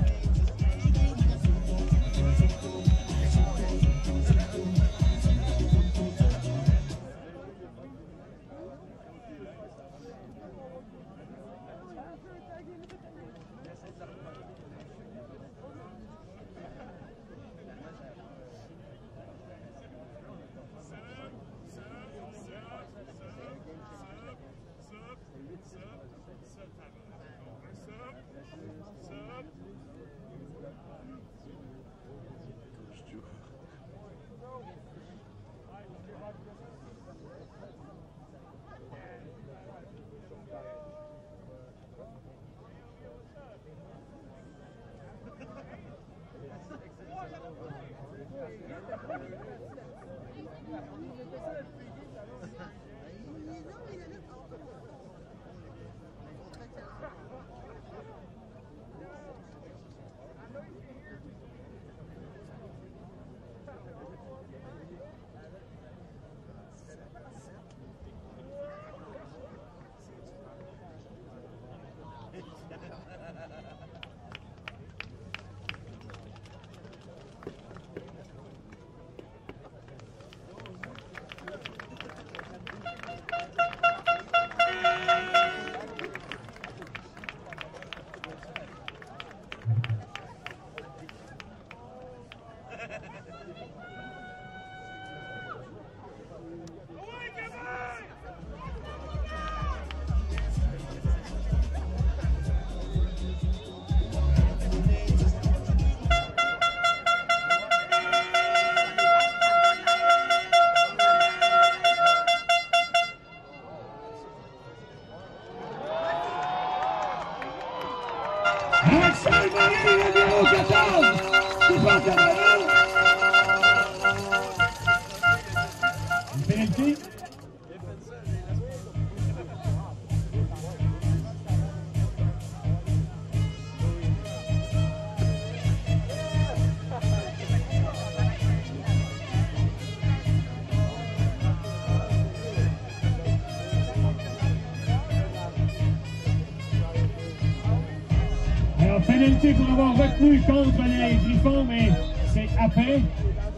Pour avoir retenu contre les Griffons, mais c'est après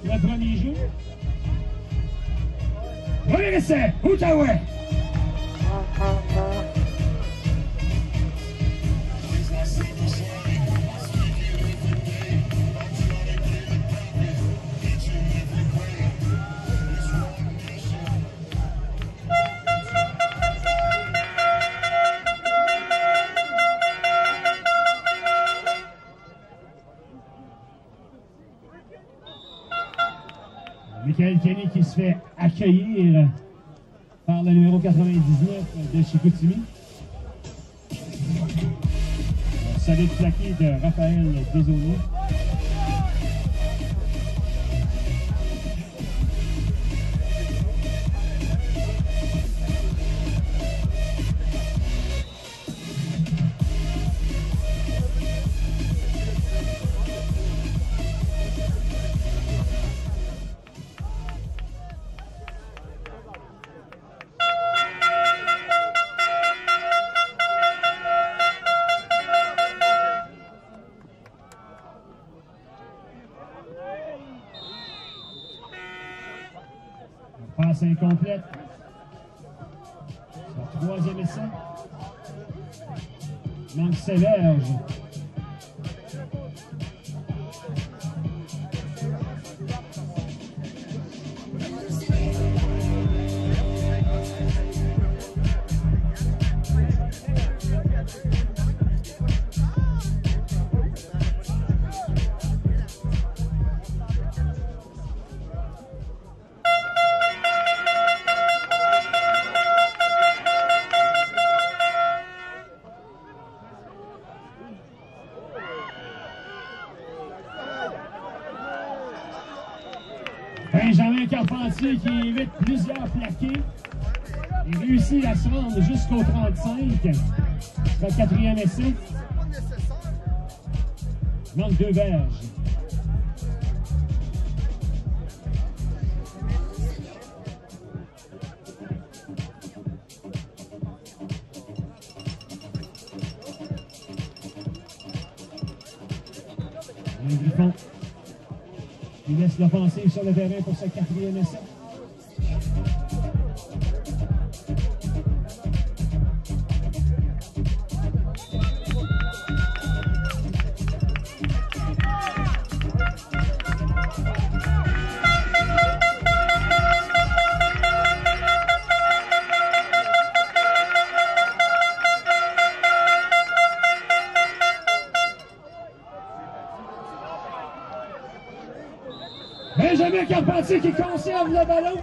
le premier jeu. Premier essai, Outaouais. Se fait accueillir par le numéro 99 de Chicoutimi. Un Solide plaqué de Raphaël Desaulniers. Qui évite plusieurs plaqués. Il réussit à se rendre jusqu'au 35. C'est le quatrième essai. Manque deux verges. Laisse l'offensive sur le terrain pour ce quatrième essai. Conserve le ballon.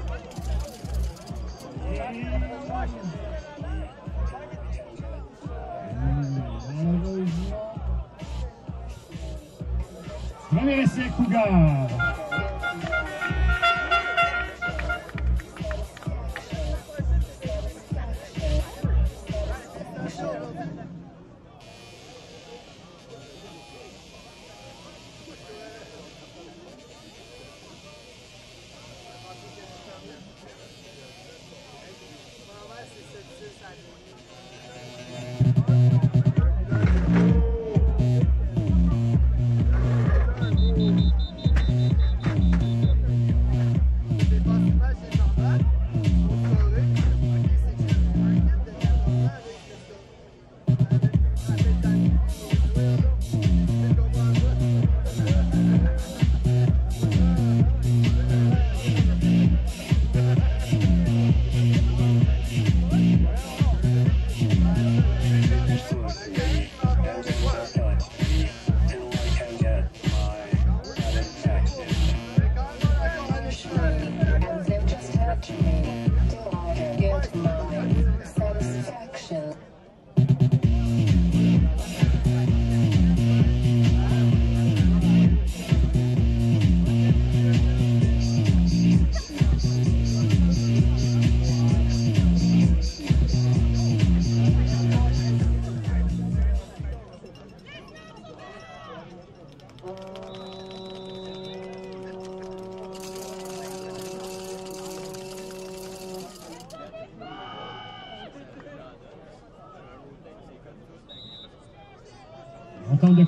Premier essai Cougar.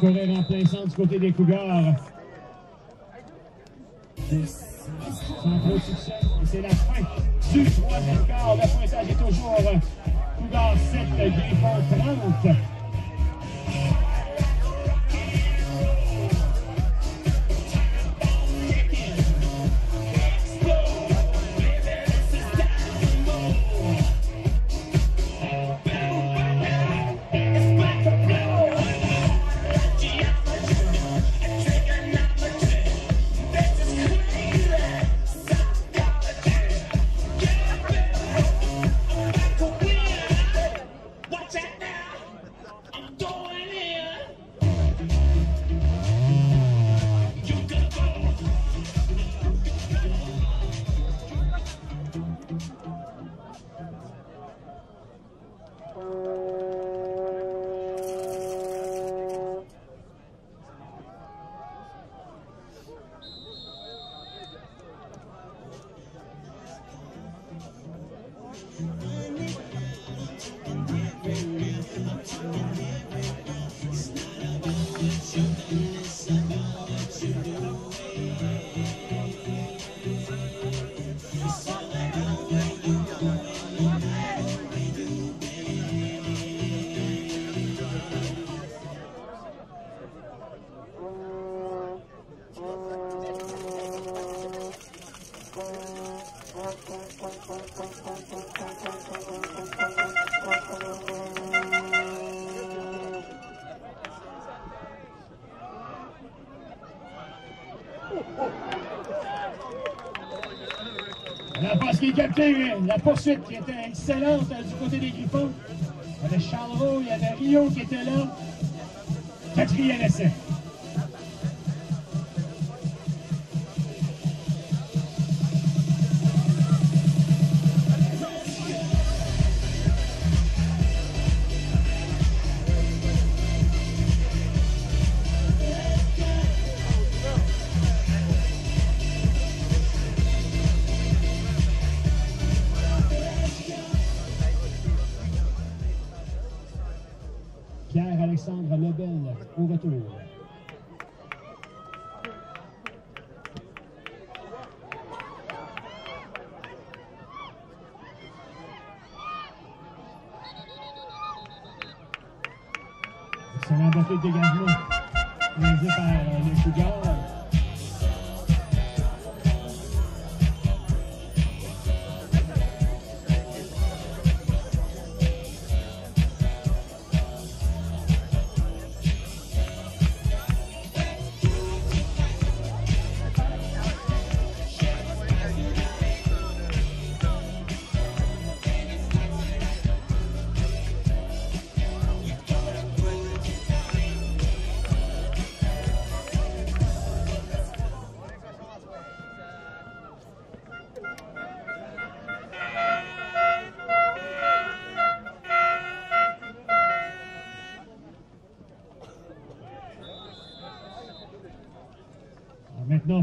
Courir en plein centre du côté des Cougars. Sans trop de succès. C'est la fin du troisième quart. Le pointage est toujours Cougars 7, Griffon 30. La poursuite qui était excellente euh, du côté des Griffons. Il y avait Charles Roux, il y avait Rio qui était là. Quatrième essai.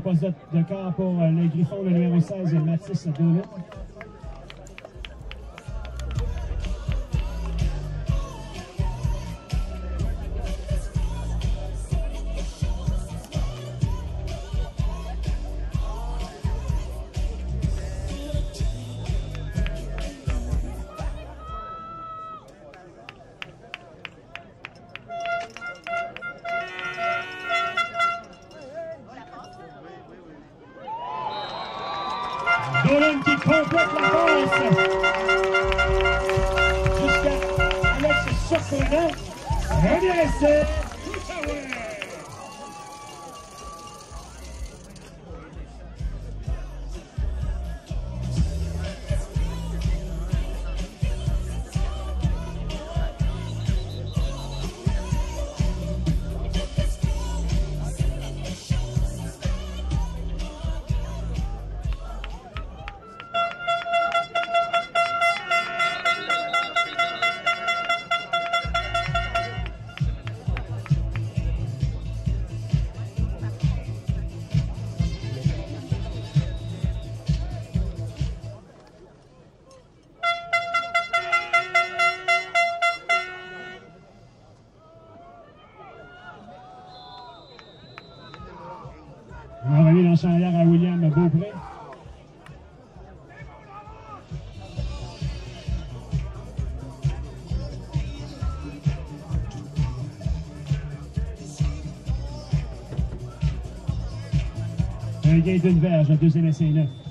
Poste de, de corps pour euh, le Griffon, le numéro 16, Mathis Dolan. Dolan qui complète la passe. Jusqu'à Alex Surprenant. Premier essai. Un gain d'une verge, le deuxième essai neuf.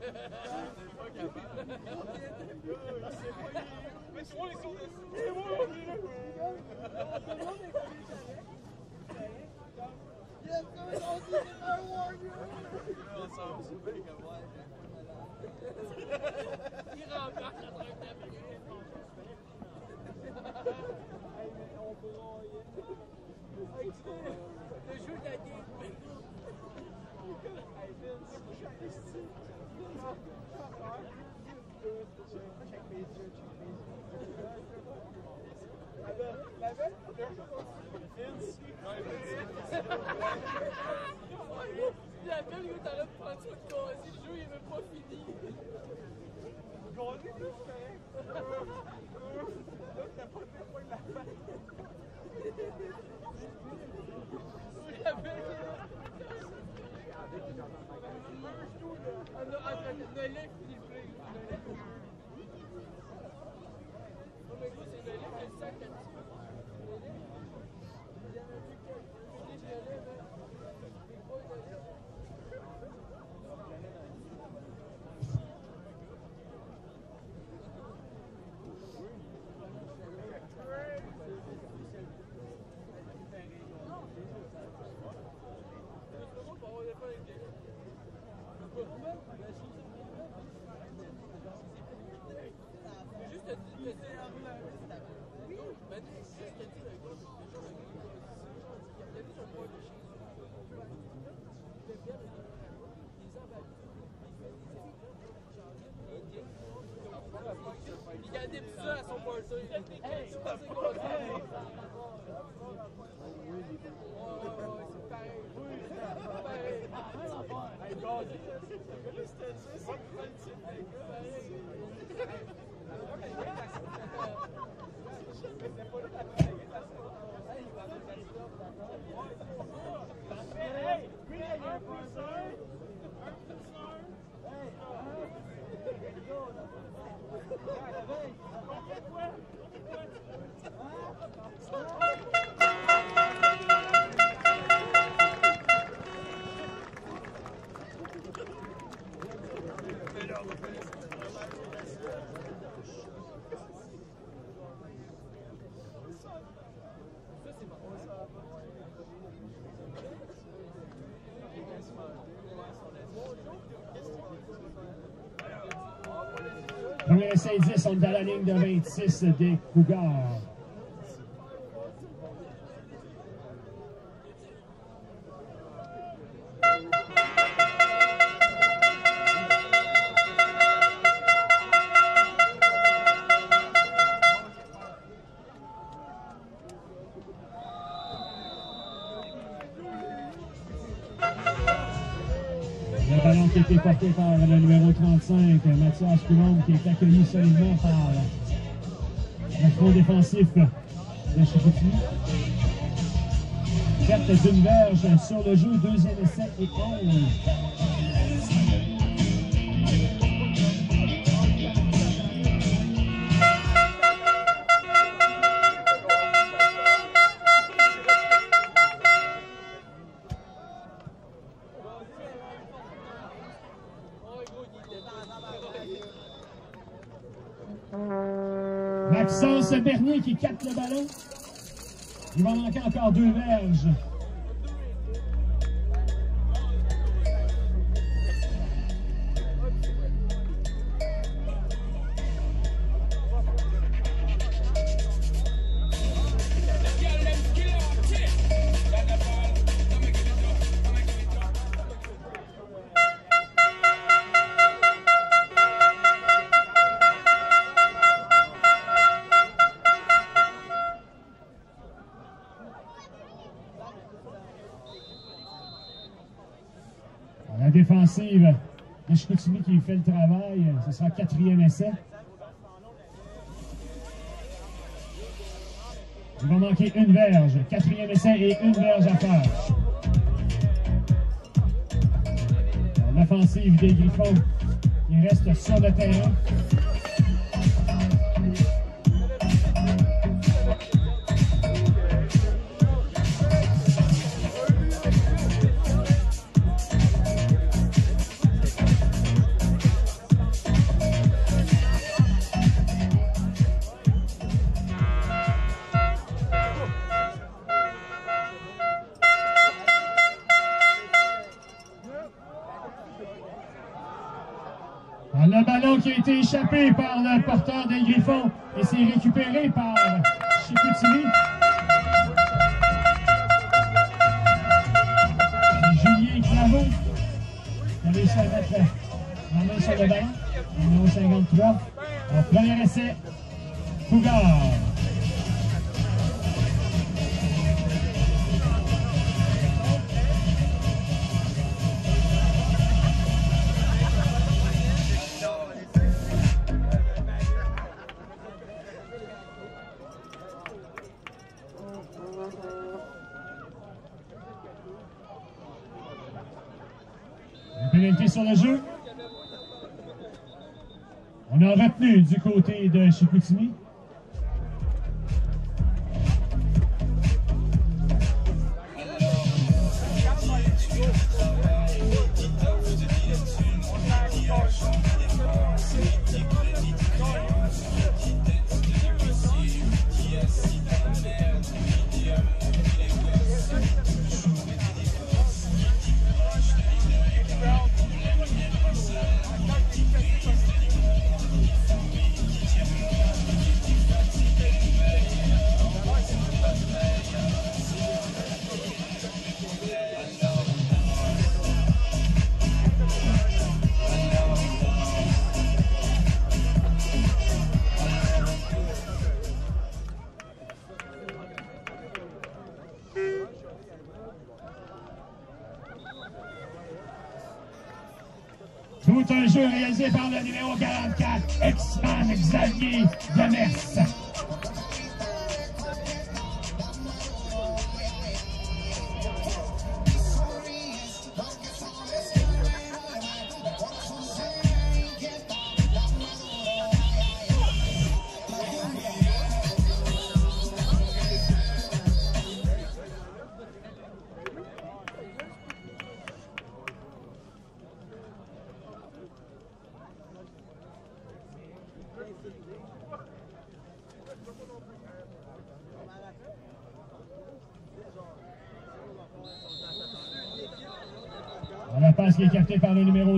La belle, il de il. La Saint-10, on est à la ligne de 26 des Cougars. Gracias accueilli solidement par le front défensif de Chicoutimi. Perte d'une verge sur le jeu, deuxième essai et 11. Il va manquer encore deux verges. défensive de qui fait le travail. Ce sera quatrième essai. Il va manquer une verge. Quatrième essai et une verge à faire. L'offensive des Griffons, qui reste sur le terrain.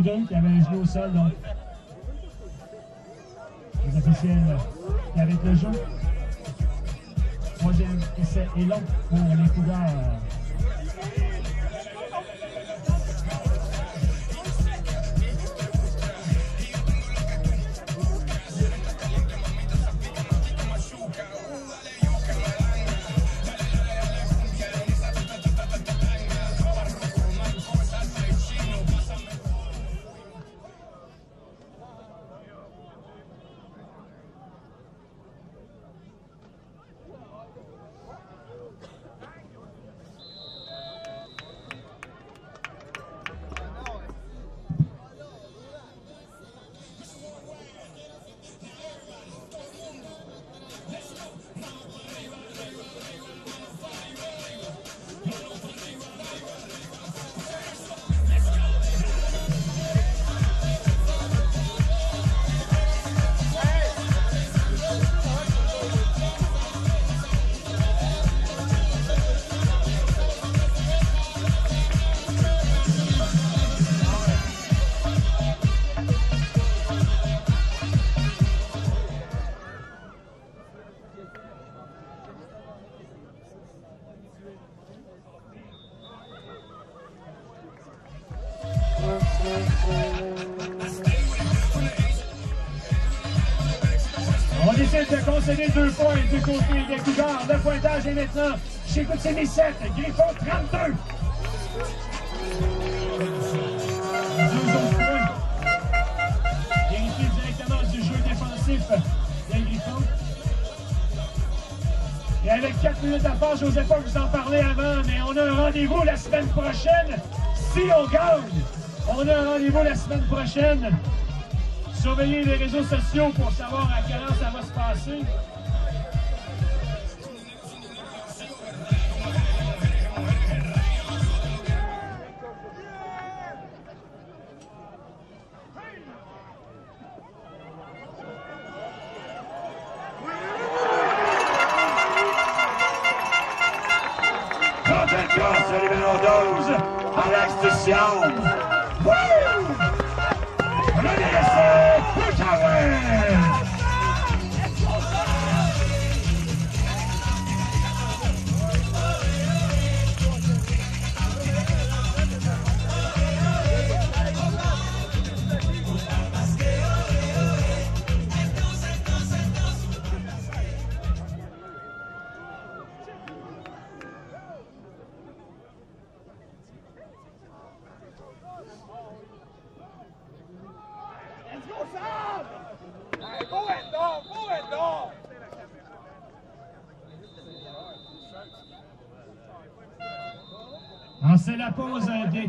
Par le numéro 2 qui avait un genou au sol. Donc, les officiels qui avaient le jeu. Troisième essai est long pour les Cougars. maintenant. Chez Goutini 7, Griffon 32. Deux autres directement du jeu défensif des Griffons. Et avec 4 minutes à part, je n'osais pas vous en parler avant, mais on a un rendez-vous la semaine prochaine. Si on gagne, on a un rendez-vous la semaine prochaine. Surveillez les réseaux sociaux pour savoir à quelle heure ça va se passer.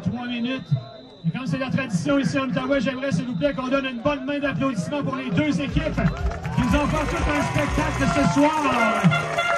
trois minutes. Et comme c'est la tradition ici en Ottawa, j'aimerais s'il vous plaît qu'on donne une bonne main d'applaudissement pour les deux équipes qui nous ont fait tout un spectacle ce soir.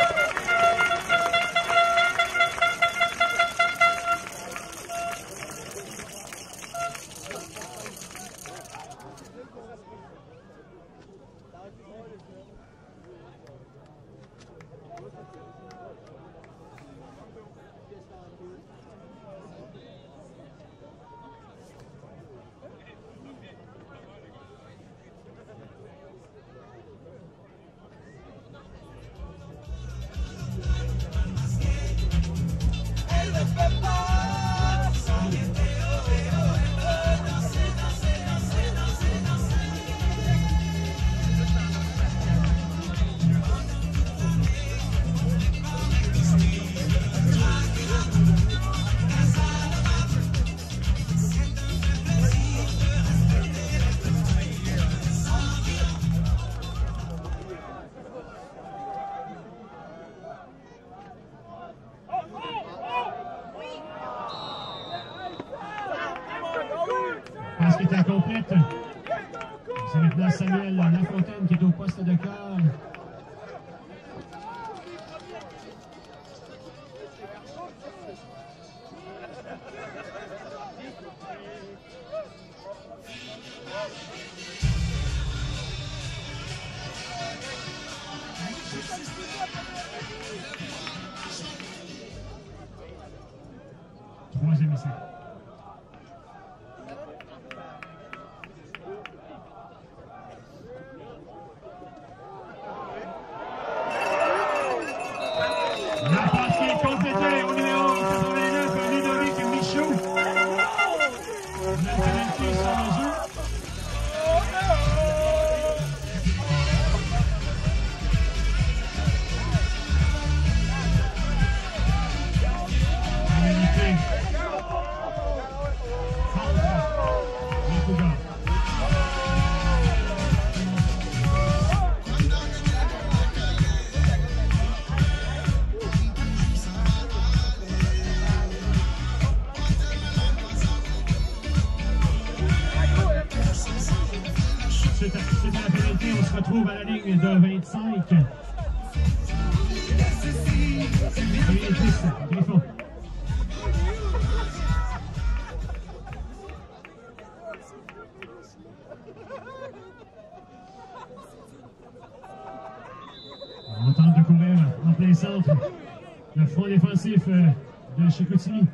Teşekkür ederim.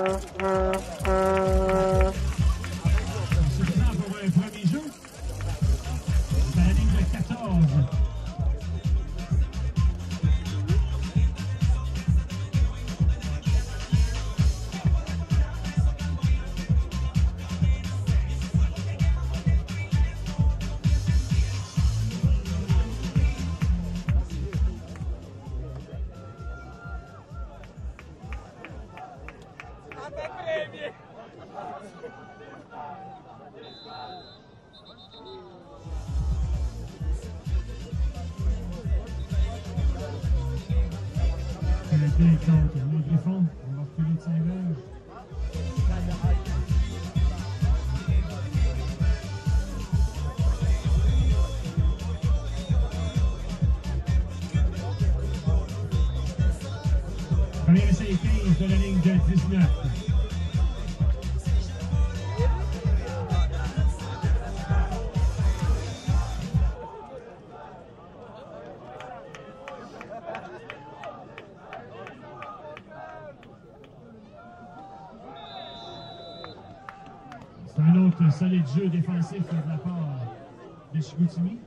her volée de jeu défensif de la part de Chicoutimi.